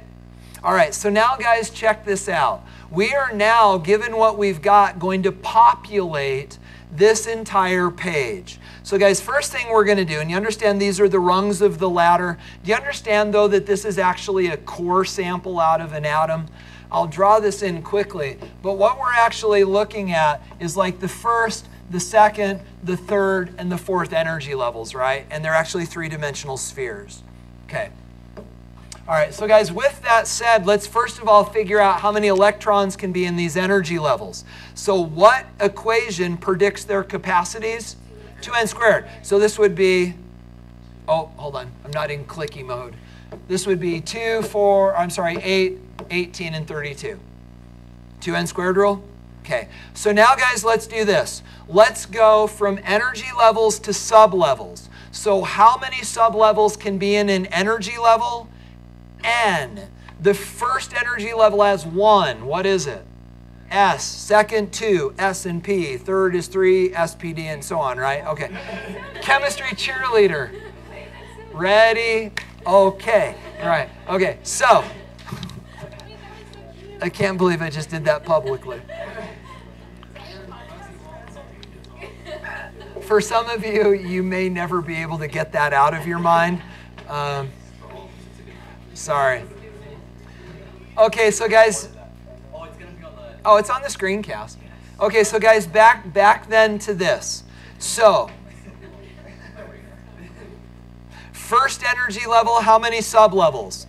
All right. So now guys, check this out. We are now given what we've got going to populate this entire page. So, guys, first thing we're going to do, and you understand these are the rungs of the ladder. Do you understand, though, that this is actually a core sample out of an atom? I'll draw this in quickly. But what we're actually looking at is like the first, the second, the third, and the fourth energy levels, right? And they're actually three dimensional spheres. Okay. All right, so guys, with that said, let's first of all figure out how many electrons can be in these energy levels. So, what equation predicts their capacities? 2n squared. So, this would be, oh, hold on, I'm not in clicky mode. This would be 2, 4, I'm sorry, 8, 18, and 32. 2n squared rule? Okay, so now, guys, let's do this. Let's go from energy levels to sublevels. So, how many sublevels can be in an energy level? N. The first energy level has one. What is it? S. Second, two. S and P. Third is three. S, P, D, and so on, right? Okay. [laughs] Chemistry cheerleader. Ready? Okay. All right. Okay. So, I can't believe I just did that publicly. For some of you, you may never be able to get that out of your mind. Um, Sorry. Okay, so guys. Oh, it's on the. Screencast. Okay, so guys, back back then to this. So, first energy level, how many sublevels?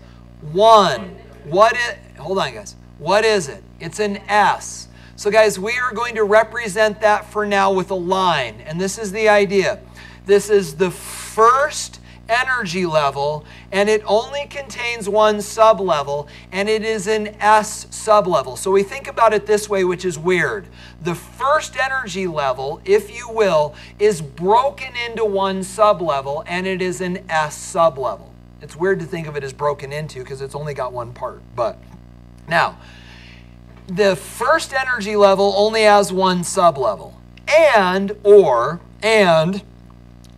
One. What is? Hold on, guys. What is it? It's an S. So, guys, we are going to represent that for now with a line, and this is the idea. This is the first energy level, and it only contains one sublevel, and it is an S sublevel. So we think about it this way, which is weird. The first energy level, if you will, is broken into one sublevel, and it is an S sublevel. It's weird to think of it as broken into because it's only got one part. But now, the first energy level only has one sublevel. And, or, and,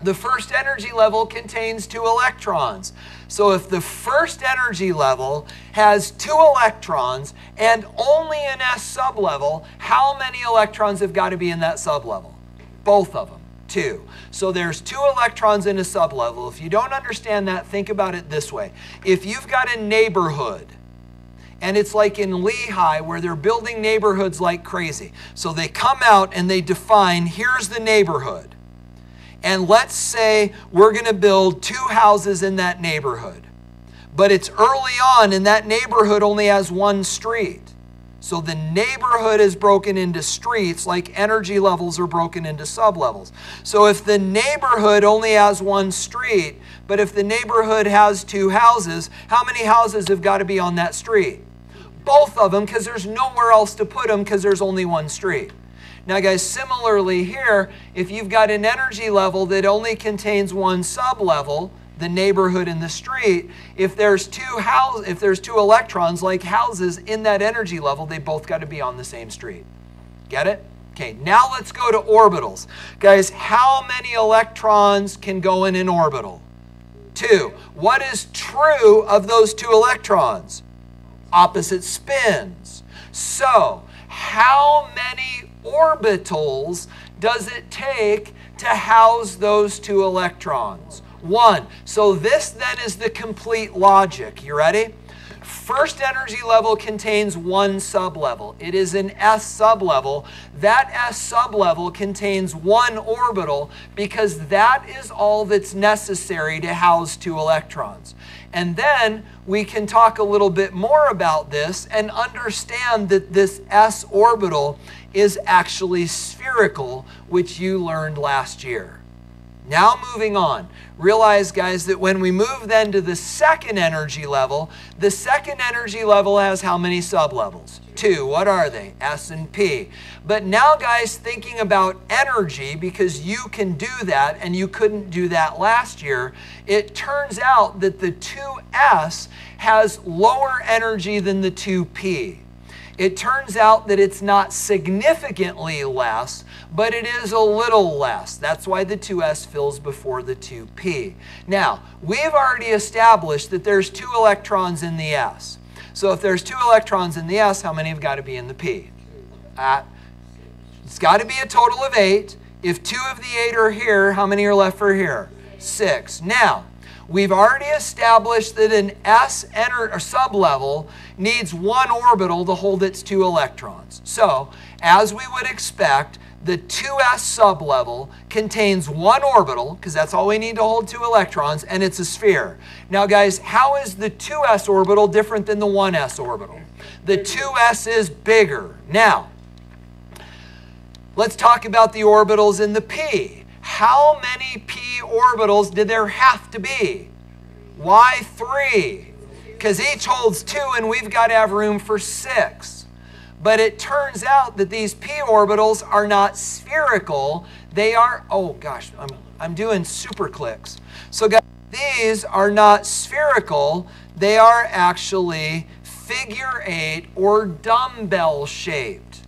the first energy level contains two electrons. So if the first energy level has two electrons and only an S sublevel, how many electrons have got to be in that sublevel? Both of them, two. So there's two electrons in a sublevel. If you don't understand that, think about it this way. If you've got a neighborhood, and it's like in Lehi where they're building neighborhoods like crazy. So they come out and they define here's the neighborhood and let's say we're going to build two houses in that neighborhood. But it's early on, and that neighborhood only has one street. So the neighborhood is broken into streets like energy levels are broken into sublevels. So if the neighborhood only has one street, but if the neighborhood has two houses, how many houses have got to be on that street? Both of them because there's nowhere else to put them because there's only one street. Now, guys, similarly here, if you've got an energy level that only contains one sublevel, the neighborhood and the street, if there's two house, if there's two electrons like houses in that energy level, they both got to be on the same street. Get it? Okay, now let's go to orbitals. Guys, how many electrons can go in an orbital? Two. What is true of those two electrons? Opposite spins. So, how many orbitals does it take to house those two electrons? One. So this then is the complete logic. You ready? First energy level contains one sublevel. It is an S sublevel. That S sublevel contains one orbital because that is all that's necessary to house two electrons. And then we can talk a little bit more about this and understand that this S orbital is actually spherical, which you learned last year. Now, moving on, realize, guys, that when we move then to the second energy level, the second energy level has how many sublevels? Two. What are they? S and P. But now, guys, thinking about energy, because you can do that and you couldn't do that last year, it turns out that the 2S has lower energy than the 2P. It turns out that it's not significantly less, but it is a little less. That's why the 2s fills before the 2p. Now, we've already established that there's two electrons in the s. So if there's two electrons in the s, how many have got to be in the p? Uh, it's got to be a total of eight. If two of the eight are here, how many are left for here? Six. Now, we've already established that an S enter, or sublevel needs one orbital to hold its two electrons. So, as we would expect, the 2s sublevel contains one orbital, because that's all we need to hold two electrons, and it's a sphere. Now, guys, how is the 2s orbital different than the 1s orbital? The 2s is bigger. Now, let's talk about the orbitals in the p. How many p orbitals did there have to be? Why three? Because each holds two, and we've got to have room for six. But it turns out that these p orbitals are not spherical. They are, oh gosh, I'm, I'm doing super clicks. So guys, these are not spherical. They are actually figure eight or dumbbell shaped.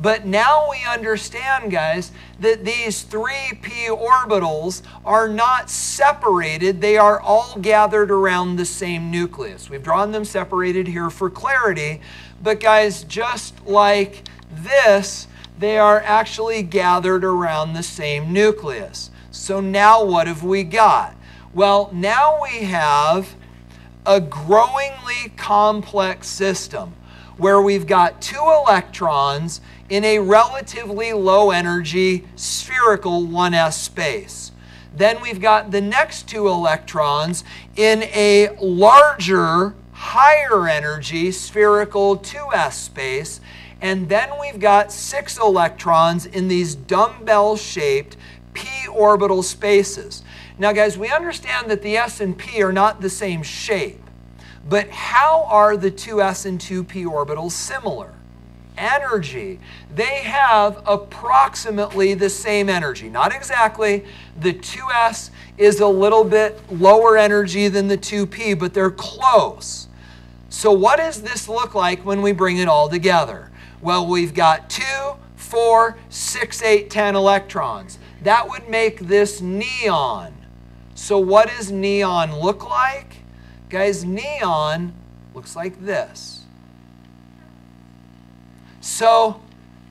But now we understand, guys, that these three p orbitals are not separated. They are all gathered around the same nucleus. We've drawn them separated here for clarity, but, guys, just like this, they are actually gathered around the same nucleus. So, now what have we got? Well, now we have a growingly complex system where we've got two electrons in a relatively low energy spherical 1s space. Then we've got the next two electrons in a larger higher energy spherical 2s space. And then we've got six electrons in these dumbbell shaped p orbital spaces. Now, guys, we understand that the s and p are not the same shape, but how are the 2s and 2p orbitals similar? Energy. They have approximately the same energy. Not exactly. The 2s is a little bit lower energy than the 2p, but they're close. So, what does this look like when we bring it all together? Well, we've got 2, 4, 6, 8, 10 electrons. That would make this neon. So, what does neon look like? Guys, neon looks like this. So,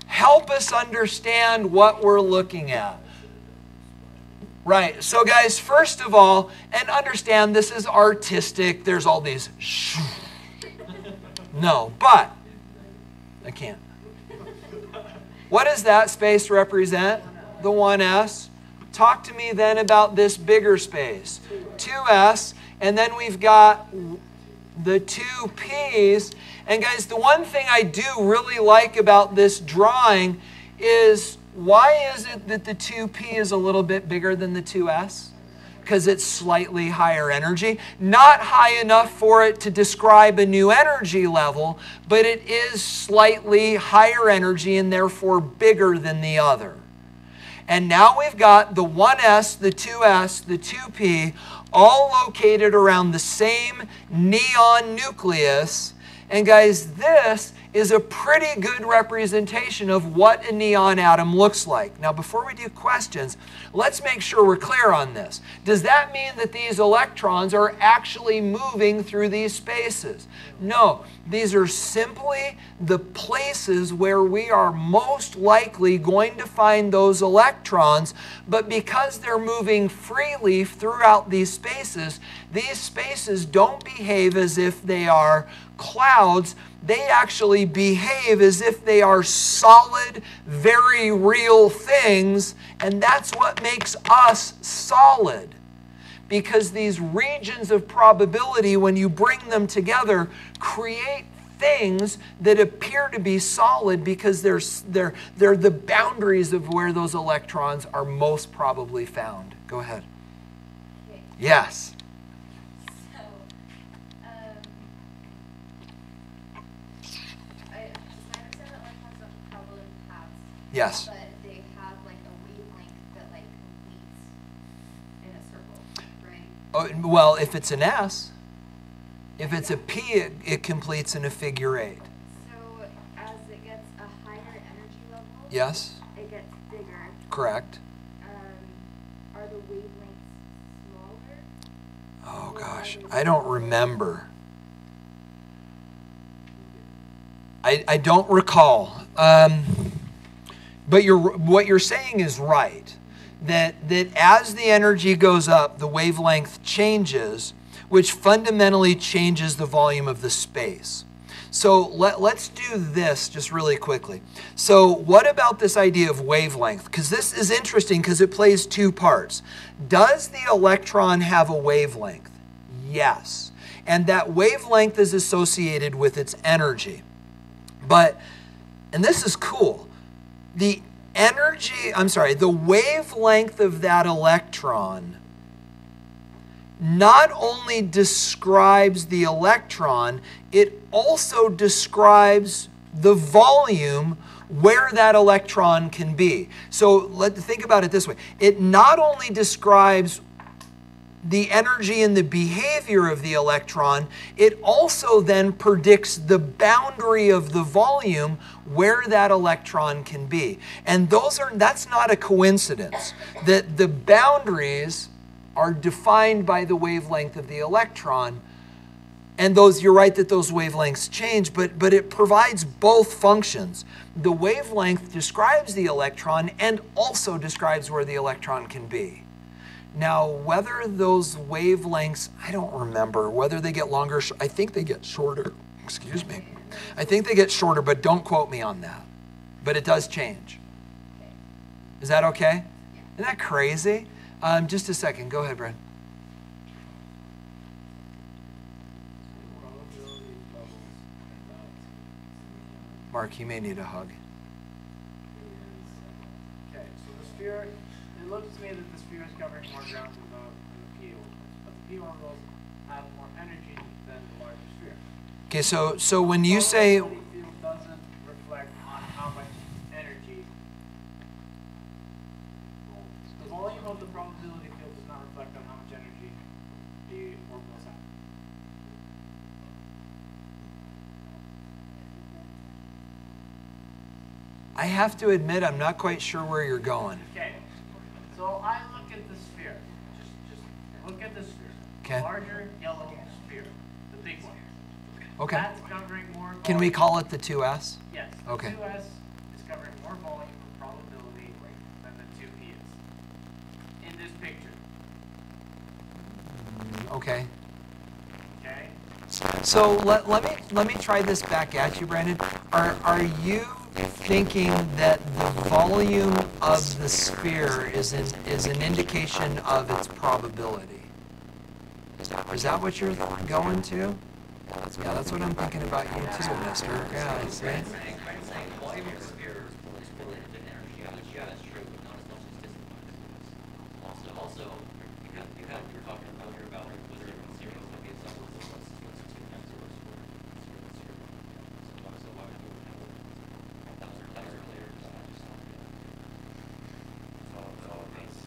help us understand what we're looking at. Right. So, guys, first of all, and understand this is artistic. There's all these. [laughs] No, but I can't. What does that space represent? The 1s. Talk to me then about this bigger space. 2s, and then we've got the two P's. And guys, the one thing I do really like about this drawing is why is it that the 2P is a little bit bigger than the 2S? Because it's slightly higher energy. Not high enough for it to describe a new energy level, but it is slightly higher energy and therefore bigger than the other. And now we've got the 1S, the 2S, the 2P, all located around the same neon nucleus. And guys, this is a pretty good representation of what a neon atom looks like. Now, before we do questions, let's make sure we're clear on this. Does that mean that these electrons are actually moving through these spaces? No, these are simply the places where we are most likely going to find those electrons, but because they're moving freely throughout these spaces, these spaces don't behave as if they are clouds they actually behave as if they are solid, very real things, and that's what makes us solid. Because these regions of probability, when you bring them together, create things that appear to be solid because they're, they're, they're the boundaries of where those electrons are most probably found. Go ahead. Yes. So, um, I, I understand that electrons don't travel in paths, Yes. but they have like a wavelength that like completes in a circle, right? Oh, well, if it's an S, if it's a P, it, it completes in a figure eight. So as it gets a higher energy level, Yes, it gets bigger. correct. Um, are the wavelengths smaller? Oh gosh, I don't remember. I, I don't recall. Um, but you're, what you're saying is right. That, that as the energy goes up, the wavelength changes, which fundamentally changes the volume of the space. So let, let's do this just really quickly. So, what about this idea of wavelength? Because this is interesting because it plays two parts. Does the electron have a wavelength? Yes. And that wavelength is associated with its energy. But, and this is cool, the energy, I'm sorry, the wavelength of that electron not only describes the electron, it also describes the volume where that electron can be. So let think about it this way. It not only describes the energy and the behavior of the electron, it also then predicts the boundary of the volume where that electron can be. And those are that's not a coincidence. That the boundaries are defined by the wavelength of the electron. And those, you're right that those wavelengths change, but, but it provides both functions. The wavelength describes the electron and also describes where the electron can be. Now, whether those wavelengths, I don't remember, whether they get longer, I think they get shorter. Excuse me. I think they get shorter, but don't quote me on that. But it does change. Is that okay? Isn't that crazy? Um, just a second. Go ahead, Brad. Probability bubbles about Mark, you may need a hug. Okay, so the sphere, it looks to me that the sphere is covering more ground than the, than the P orbitals, but the P orbitals have more energy than the larger sphere. Okay, so so when you say field doesn't reflect on how much energy. The volume of the probability field does not reflect on how much energy the orbitals have. I have to admit I'm not quite sure where you're going. Okay, so I look at the sphere. Okay. Larger yellow sphere, the big one. Okay. That's covering more. Can we call it the 2S? Yes. Okay. The 2s is covering more volume and probability than the 2p is. In this picture, mm, Okay. okay? So let, let me let me try this back at you, Brandon. Are are you thinking that the volume of the sphere is an is an indication of its probability? Is that what you're going to? Yeah, that's what I'm thinking about you too, mister. Yeah, see? saying, I'm saying the volume of the sphere is related to energy, which yeah, that's true, but not as much as distant Also, also, you have, you have, you're talking earlier about was there zero, so be a subtle, so what's, what's two times zero squared? Zero, zero. So why, so why would you have that was, that was earlier, just, I just. So, so it's,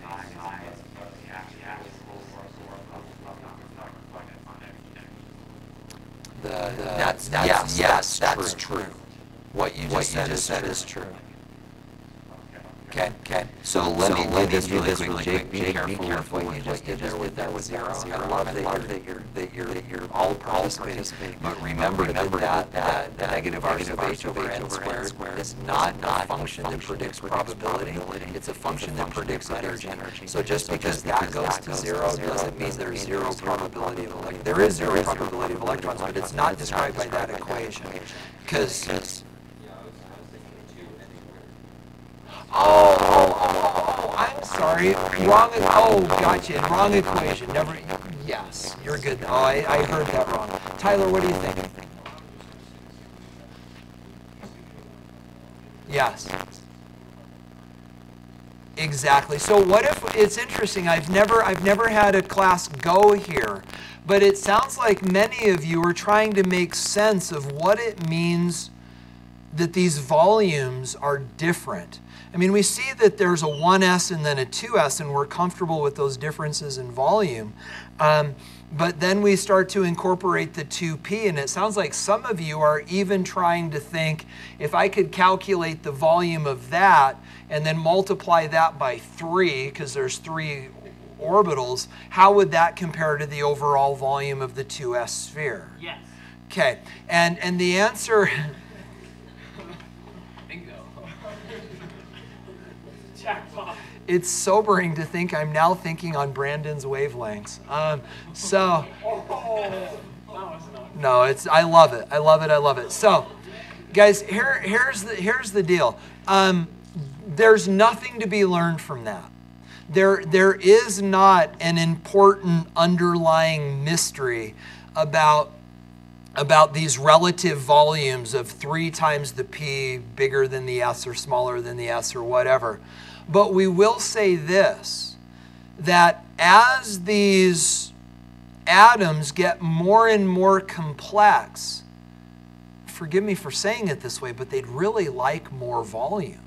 That's, that's, yes, that's true. You just said is true. Okay, okay. So let me, let me do this really quick. Be careful what you just did there with that zero. I love that you're, that you're, that you're, that you're all participating. But remember that that, that, that negative R sub h over n squared is not not a function that predicts probability. It's a function that predicts energy. So just because that goes to zero doesn't mean there's zero probability of elec, there is zero probability of electrons, but it's not described by that equation. Because, Yeah, I was, I was thinking two anywhere. Oh, oh, oh, oh, I'm sorry. Wrong, oh, gotcha, wrong equation, never, yes, you're good. Oh, I, I heard that wrong. Tyler, what do you think? Yes. Exactly. So what if, it's interesting, I've never, I've never had a class go here, but it sounds like many of you are trying to make sense of what it means that these volumes are different. I mean, we see that there's a 1s and then a 2s, and we're comfortable with those differences in volume. Um, but then we start to incorporate the 2p, and it sounds like some of you are even trying to think if I could calculate the volume of that and then multiply that by 3, because there's three orbitals, how would that compare to the overall volume of the 2s sphere? Yes. Okay, and, and the answer. [laughs] it's sobering to think I'm now thinking on Brandon's wavelengths. Um, so, no, it's I love it. I love it. I love it. So, guys, here here's the here's the deal. Um, there's nothing to be learned from that. There there is not an important underlying mystery about about these relative volumes of three times the p bigger than the s or smaller than the s or whatever. But we will say this that as these atoms get more and more complex, forgive me for saying it this way, but they'd really like more volume,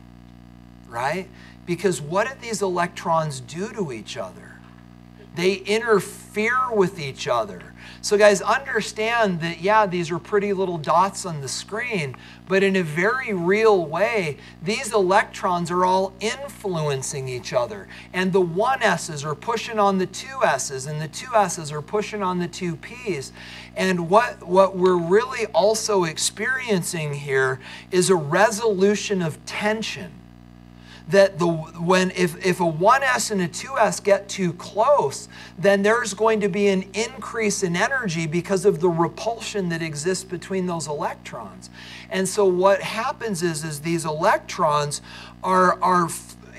right? Because what do these electrons do to each other? They interfere with each other. So, guys, understand that, yeah, these are pretty little dots on the screen, but in a very real way, these electrons are all influencing each other. And the 1s's are pushing on the 2s's, and the 2s's are pushing on the 2p's. And what, what we're really also experiencing here is a resolution of tension that the when if, if a 1s and a 2s get too close then there's going to be an increase in energy because of the repulsion that exists between those electrons. And so what happens is is these electrons are are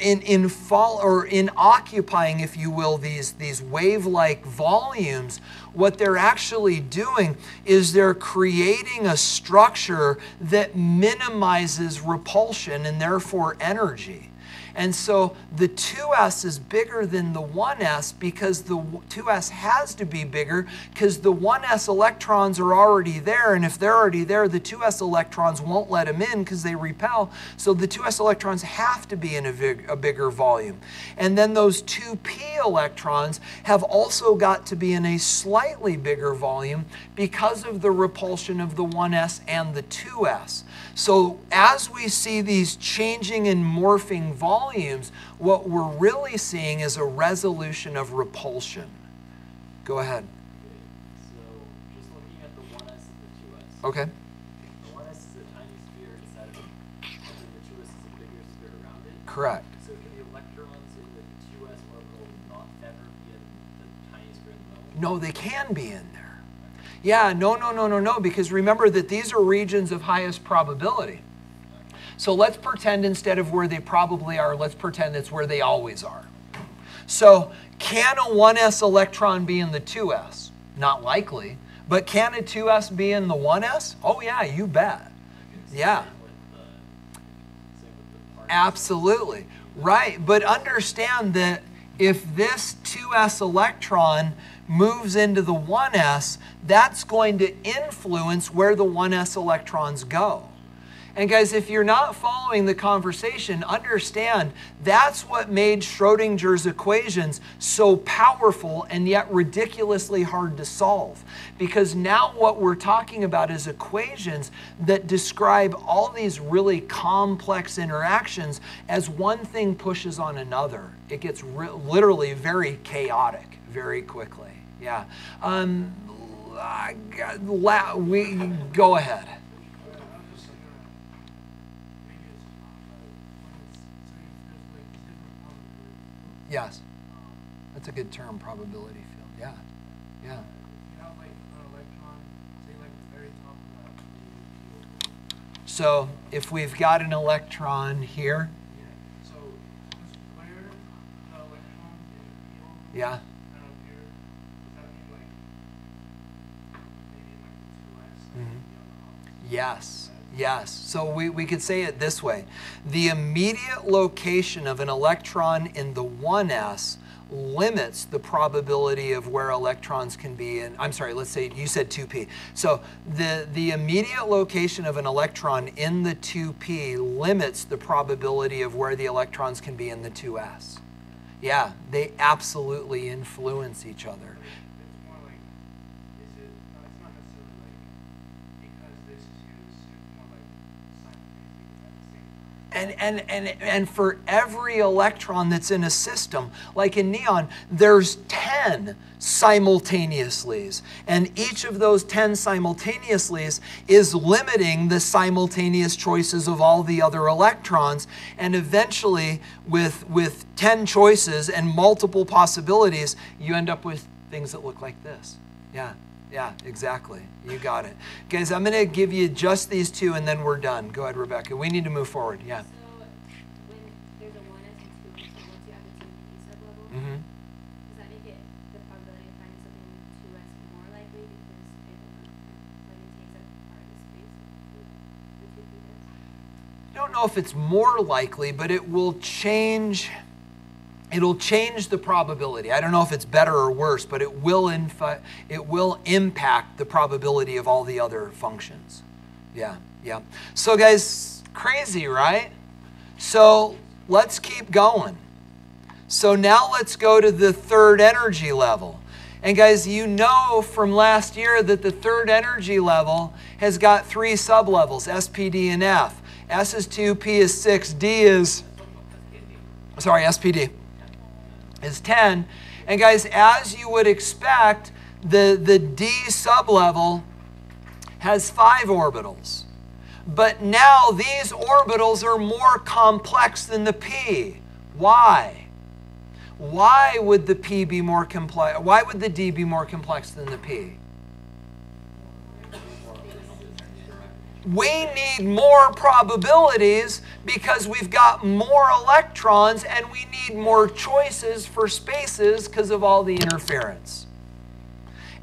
in in fall or in occupying if you will these these wave like volumes what they're actually doing is they're creating a structure that minimizes repulsion and therefore energy and so the 2s is bigger than the 1s because the 2s has to be bigger because the 1s electrons are already there. And if they're already there, the 2s electrons won't let them in because they repel. So the 2s electrons have to be in a, big, a bigger volume. And then those 2p electrons have also got to be in a slightly bigger volume because of the repulsion of the 1s and the 2s. So as we see these changing and morphing volumes, what we're really seeing is a resolution of repulsion. Go ahead. So, just looking at the 1s and the 2s. Okay. The 1s is a tiny sphere inside of it, and then the 2s is a bigger sphere around it. Correct. So, can the electrons in the 2s orbital not ever be in the tiny sphere in the middle? No, they can be in. Yeah, no, no, no, no, no, because remember that these are regions of highest probability. So let's pretend instead of where they probably are, let's pretend it's where they always are. So can a 1s electron be in the 2s? Not likely. But can a 2s be in the 1s? Oh, yeah, you bet. Yeah. Absolutely. Right. But understand that if this 2s electron moves into the 1s, that's going to influence where the 1s electrons go. And guys, if you're not following the conversation, understand that's what made Schrodinger's equations so powerful and yet ridiculously hard to solve. Because now what we're talking about is equations that describe all these really complex interactions as one thing pushes on another. It gets literally very chaotic very quickly. Yeah. Um, we go ahead. Yes. That's a good term, probability field. Yeah. Yeah. So if we've got an electron here. Yeah. So where the electron in the Yeah. Mm-hmm. Yes, yes. So we, we could say it this way. The immediate location of an electron in the 1s limits the probability of where electrons can be in I'm sorry let's say you said 2p so the the immediate location of an electron in the 2p limits the probability of where the electrons can be in the 2s yeah they absolutely influence each other and, and, and, and for every electron that's in a system, like in neon, there's 10 simultaneouslys. And each of those 10 simultaneouslys is limiting the simultaneous choices of all the other electrons. And eventually, with, with 10 choices and multiple possibilities, you end up with things that look like this. Yeah. Yeah, exactly. You got it. Guys, I'm going to give you just these two and then we're done. Go ahead, Rebecca. We need to move forward. Yeah. So when there's a 1s and 2s, so once you have the 2p sublevel, Mm-hmm. does that make it the probability of finding something 2s more likely because it like it takes up part of the space the 2p does? I don't know if it's more likely, but it will change it'll change the probability. I don't know if it's better or worse, but it will infi- it will impact the probability of all the other functions. Yeah, yeah. So guys, crazy, right? So let's keep going. So now let's go to the third energy level. And guys, you know from last year that the third energy level has got three sublevels, S, P, D, and F. S is 2, P is 6, D is, sorry, SPD is 10. And guys, as you would expect, the, the D sublevel has five orbitals. But now these orbitals are more complex than the P. Why? Why would the P be more complex? Why would the D be more complex than the P? We need more probabilities because we've got more electrons and we need more choices for spaces because of all the interference.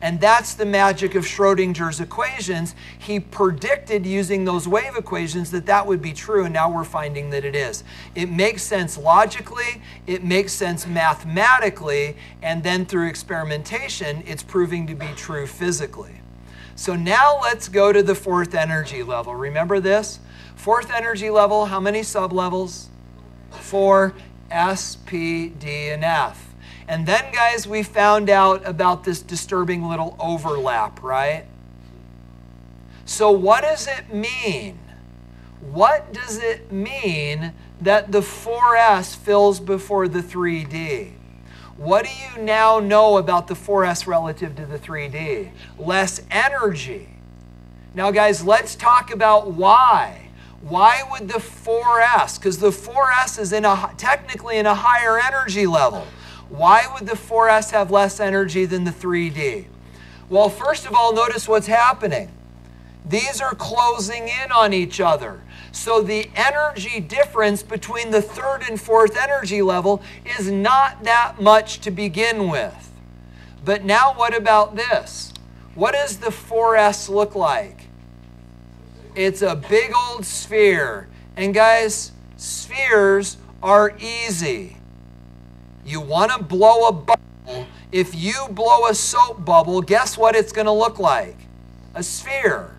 And that's the magic of Schrodinger's equations. He predicted using those wave equations that that would be true, and now we're finding that it is. It makes sense logically, it makes sense mathematically, and then through experimentation, it's proving to be true physically. So now let's go to the fourth energy level. Remember this? Fourth energy level, how many sublevels? Four, S, P, D, and F. And then, guys, we found out about this disturbing little overlap, right? So, what does it mean? What does it mean that the 4S fills before the 3D? What do you now know about the 4S relative to the 3D? Less energy. Now, guys, let's talk about why. Why would the 4S, because the 4S is in a, technically in a higher energy level, why would the 4S have less energy than the 3D? Well, first of all, notice what's happening. These are closing in on each other. So the energy difference between the third and fourth energy level is not that much to begin with. But now, what about this? What does the 4s look like? It's a big old sphere. And guys, spheres are easy. You want to blow a bubble. If you blow a soap bubble, guess what it's going to look like? A sphere.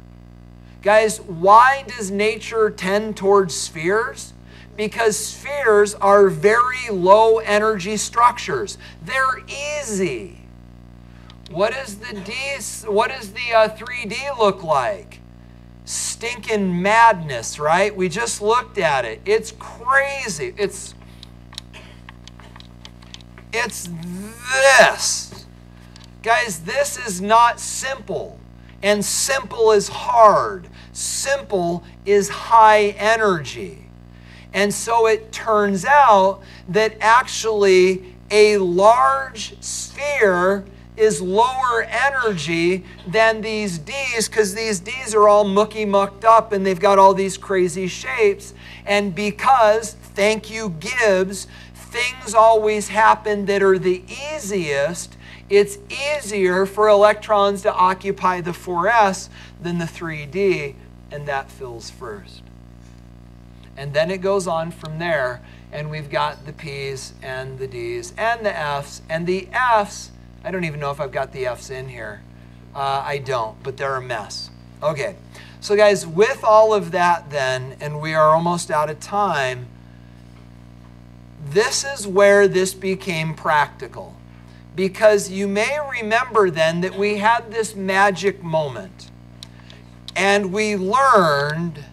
Guys, why does nature tend towards spheres? Because spheres are very low energy structures. They're easy. What does the D what does the uh, 3D look like? Stinking madness, right? We just looked at it. It's crazy. It's it's this. Guys, this is not simple. And simple is hard. Simple is high energy. And so it turns out that actually a large sphere is lower energy than these D's because these D's are all mooky mucked up and they've got all these crazy shapes. And because, thank you, Gibbs, things always happen that are the easiest, it's easier for electrons to occupy the 4s than the 3D, and that fills first. And then it goes on from there, and we've got the P's and the D's and the F's. And the F's, I don't even know if I've got the F's in here. Uh, I don't, but they're a mess. Okay, so guys, with all of that then, and we are almost out of time, this is where this became practical. Because you may remember then that we had this magic moment. And we learned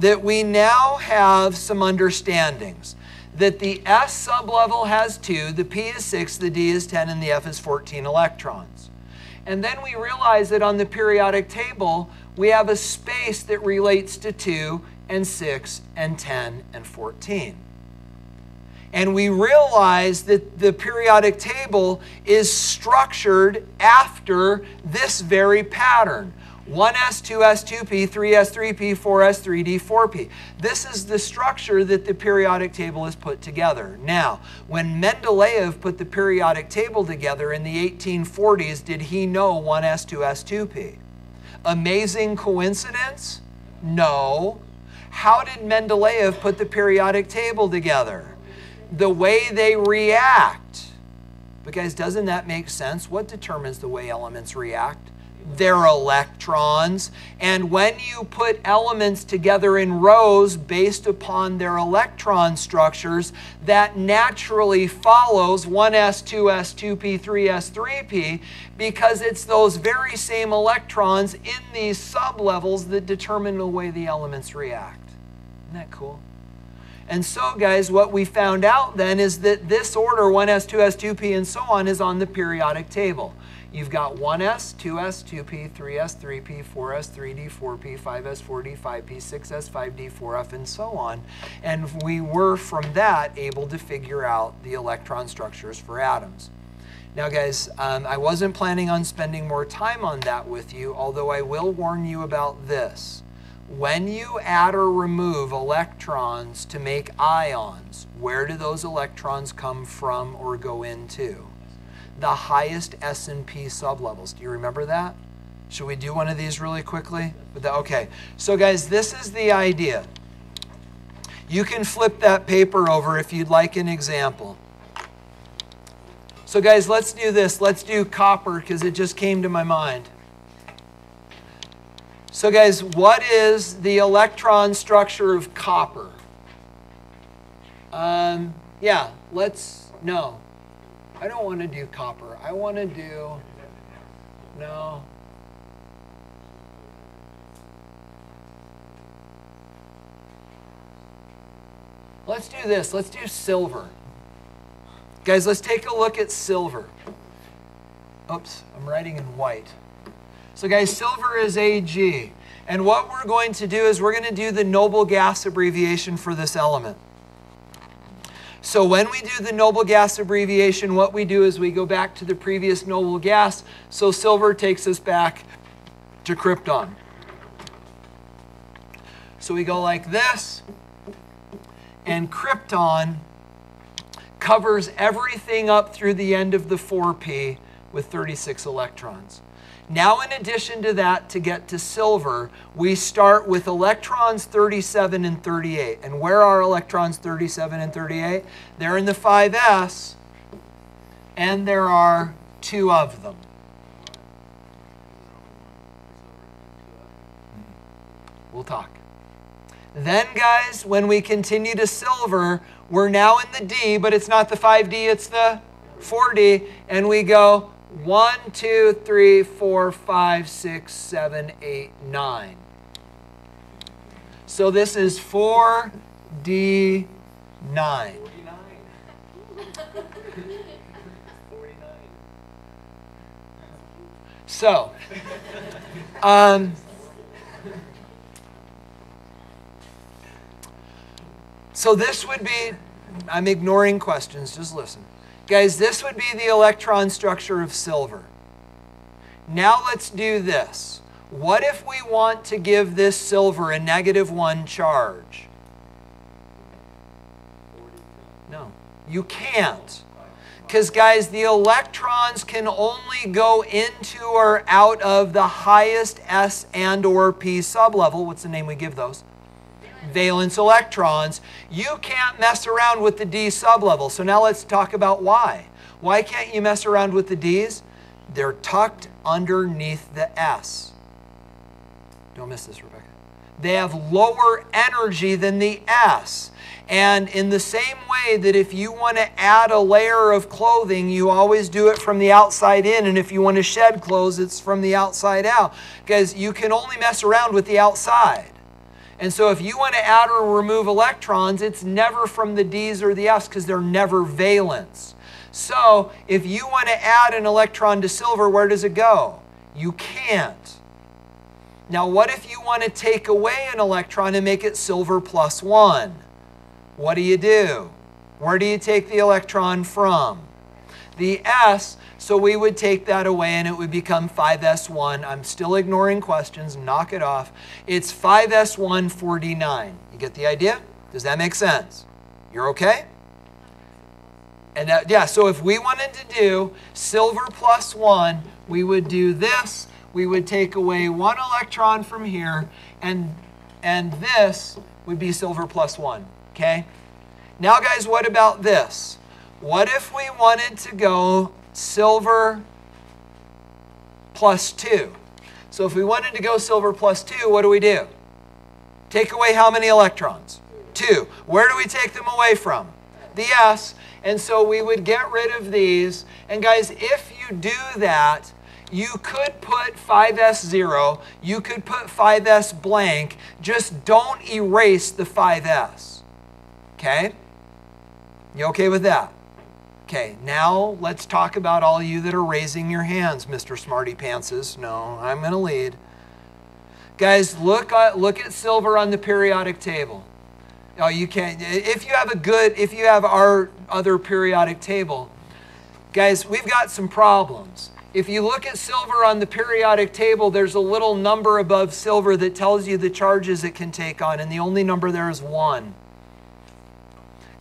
that we now have some understandings. That the S sublevel has 2, the P is 6, the D is 10, and the F is 14 electrons. And then we realize that on the periodic table, we have a space that relates to 2 and 6 and 10 and 14. And we realize that the periodic table is structured after this very pattern. 1s, 2s, 2p, 3s, 3p, 4s, 3d, 4p. This is the structure that the periodic table is put together. Now, when Mendeleev put the periodic table together in the 1840s, did he know 1s, 2s, 2p? Amazing coincidence? No. How did Mendeleev put the periodic table together? The way they react. Guys, doesn't that make sense? What determines the way elements react? their electrons. And when you put elements together in rows based upon their electron structures, that naturally follows 1s, 2s, 2p, 3s, 3p, because it's those very same electrons in these sublevels that determine the way the elements react. Isn't that cool? And so, guys, what we found out then is that this order, 1s, 2s, 2p, and so on, is on the periodic table. You've got 1s, 2s, 2p, 3s, 3p, 4s, 3d, 4p, 5s, 4d, 5p, 6s, 5d, 4f, and so on. And we were from that able to figure out the electron structures for atoms. Now, guys, um, I wasn't planning on spending more time on that with you, although I will warn you about this. When you add or remove electrons to make ions, where do those electrons come from or go into? the highest S&P sublevels. Do you remember that? Should we do one of these really quickly? Okay, so guys, this is the idea. You can flip that paper over if you'd like an example. So guys, let's do this. Let's do copper because it just came to my mind. So guys, what is the electron structure of copper? Um, yeah, let's, no. I don't want to do copper. I want to do, no. Let's do this. Let's do silver. Guys, let's take a look at silver. Oops, I'm writing in white. So guys, silver is Ag. And what we're going to do is we're going to do the noble gas abbreviation for this element. So when we do the noble gas abbreviation, what we do is we go back to the previous noble gas. So silver takes us back to krypton. So we go like this, and krypton covers everything up through the end of the 4p with 36 electrons. Now, in addition to that, to get to silver, we start with electrons 37 and 38. And where are electrons 37 and 38? They're in the 5s, and there are two of them. We'll talk. Then, guys, when we continue to silver, we're now in the D, but it's not the 5D, it's the 4D. And we go 1, 2, 3, 4, 5, 6, 7, 8, 9. So this is 4D9. 49. 49. So, um, so this would be, I'm ignoring questions, just listen. Guys, this would be the electron structure of silver. Now let's do this. What if we want to give this silver a negative one charge? No, you can't. Because, guys, the electrons can only go into or out of the highest S and or P sublevel. What's the name we give those? Valence electrons. You can't mess around with the D sublevel. So now let's talk about why. Why can't you mess around with the Ds? They're tucked underneath the S. Don't miss this, Rebecca. They have lower energy than the S. And in the same way that if you want to add a layer of clothing, you always do it from the outside in. And if you want to shed clothes, it's from the outside out. Because you can only mess around with the outside. And so if you want to add or remove electrons, it's never from the D's or the F's because they're never valence. So if you want to add an electron to silver, where does it go? You can't. Now, what if you want to take away an electron and make it silver plus one? What do you do? Where do you take the electron from? The S, so we would take that away and it would become 5s1. I'm still ignoring questions, knock it off. It's 5s1 4d9. You get the idea? Does that make sense? You're okay? And that, yeah, so if we wanted to do silver plus one, we would do this. We would take away one electron from here, and, and this would be silver plus one, okay? Now, guys, what about this? What if we wanted to go silver plus two? So if we wanted to go silver plus two, what do we do? Take away how many electrons? Two. Where do we take them away from? The S. And so we would get rid of these. And guys, if you do that, you could put 5s0, you could put 5s blank, just don't erase the 5s. Okay? You okay with that? Okay, now let's talk about all you that are raising your hands, Mr. Smarty Pantses. No, I'm going to lead. Guys, look at, look at silver on the periodic table. Oh, you can't. If you have a good, if you have our other periodic table, guys, we've got some problems. If you look at silver on the periodic table, there's a little number above silver that tells you the charges it can take on, and the only number there is one.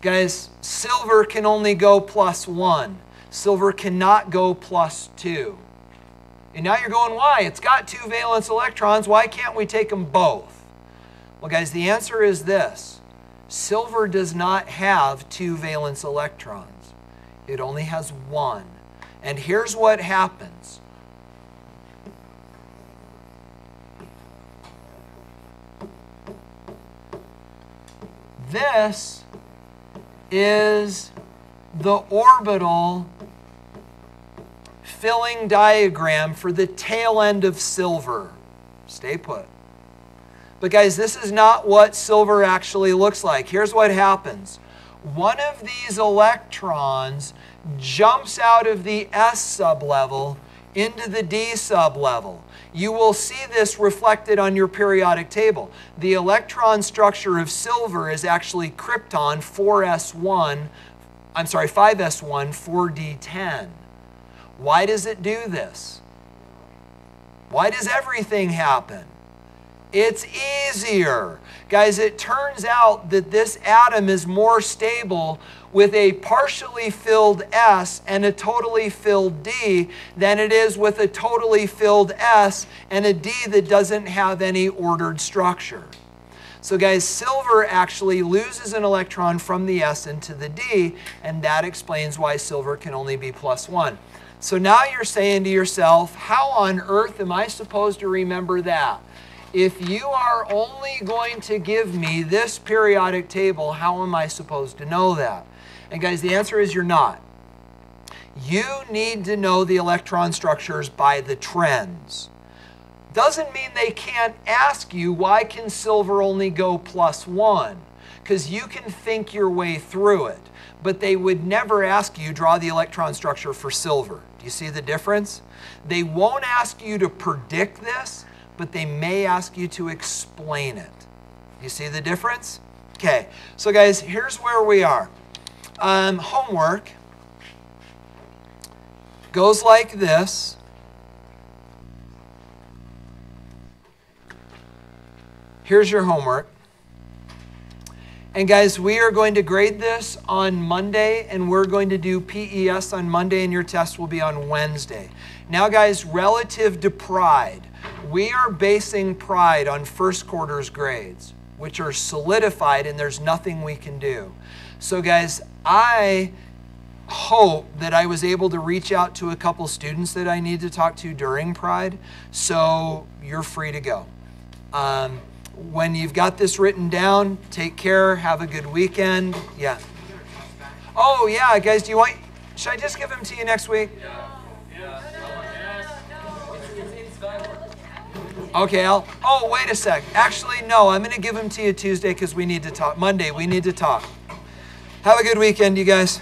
Guys, silver can only go plus one. Silver cannot go plus two. And now you're going, why? It's got two valence electrons. Why can't we take them both? Well, guys, the answer is this silver does not have two valence electrons, it only has one. And here's what happens. This is the orbital filling diagram for the tail end of silver. Stay put. But, guys, this is not what silver actually looks like. Here's what happens one of these electrons jumps out of the S sublevel into the D sublevel. You will see this reflected on your periodic table. The electron structure of silver is actually krypton 4s1, I'm sorry, 5s1, 4d10. Why does it do this? Why does everything happen? It's easier. Guys, it turns out that this atom is more stable with a partially filled S and a totally filled D than it is with a totally filled S and a D that doesn't have any ordered structure. So, guys, silver actually loses an electron from the S into the D, and that explains why silver can only be plus one. So now you're saying to yourself, how on earth am I supposed to remember that? If you are only going to give me this periodic table, how am I supposed to know that? And guys, the answer is you're not. You need to know the electron structures by the trends. Doesn't mean they can't ask you, why can silver only go plus one? Because you can think your way through it. But they would never ask you, draw the electron structure for silver. Do you see the difference? They won't ask you to predict this, but they may ask you to explain it. You see the difference? Okay, so guys, here's where we are. Um, homework goes like this. Here's your homework. And guys, we are going to grade this on Monday, and we're going to do PES on Monday, and your test will be on Wednesday. Now, guys, relative to pride, we are basing pride on first quarter's grades, which are solidified, and there's nothing we can do. So, guys, I hope that I was able to reach out to a couple students that I need to talk to during Pride. So, you're free to go. Um, when you've got this written down, take care, have a good weekend. Yeah. Oh, yeah, guys, do you want, should I just give them to you next week? Okay, I'll, oh, wait a sec. Actually, no, I'm going to give them to you Tuesday because we need to talk. Monday, we need to talk. Have a good weekend, you guys.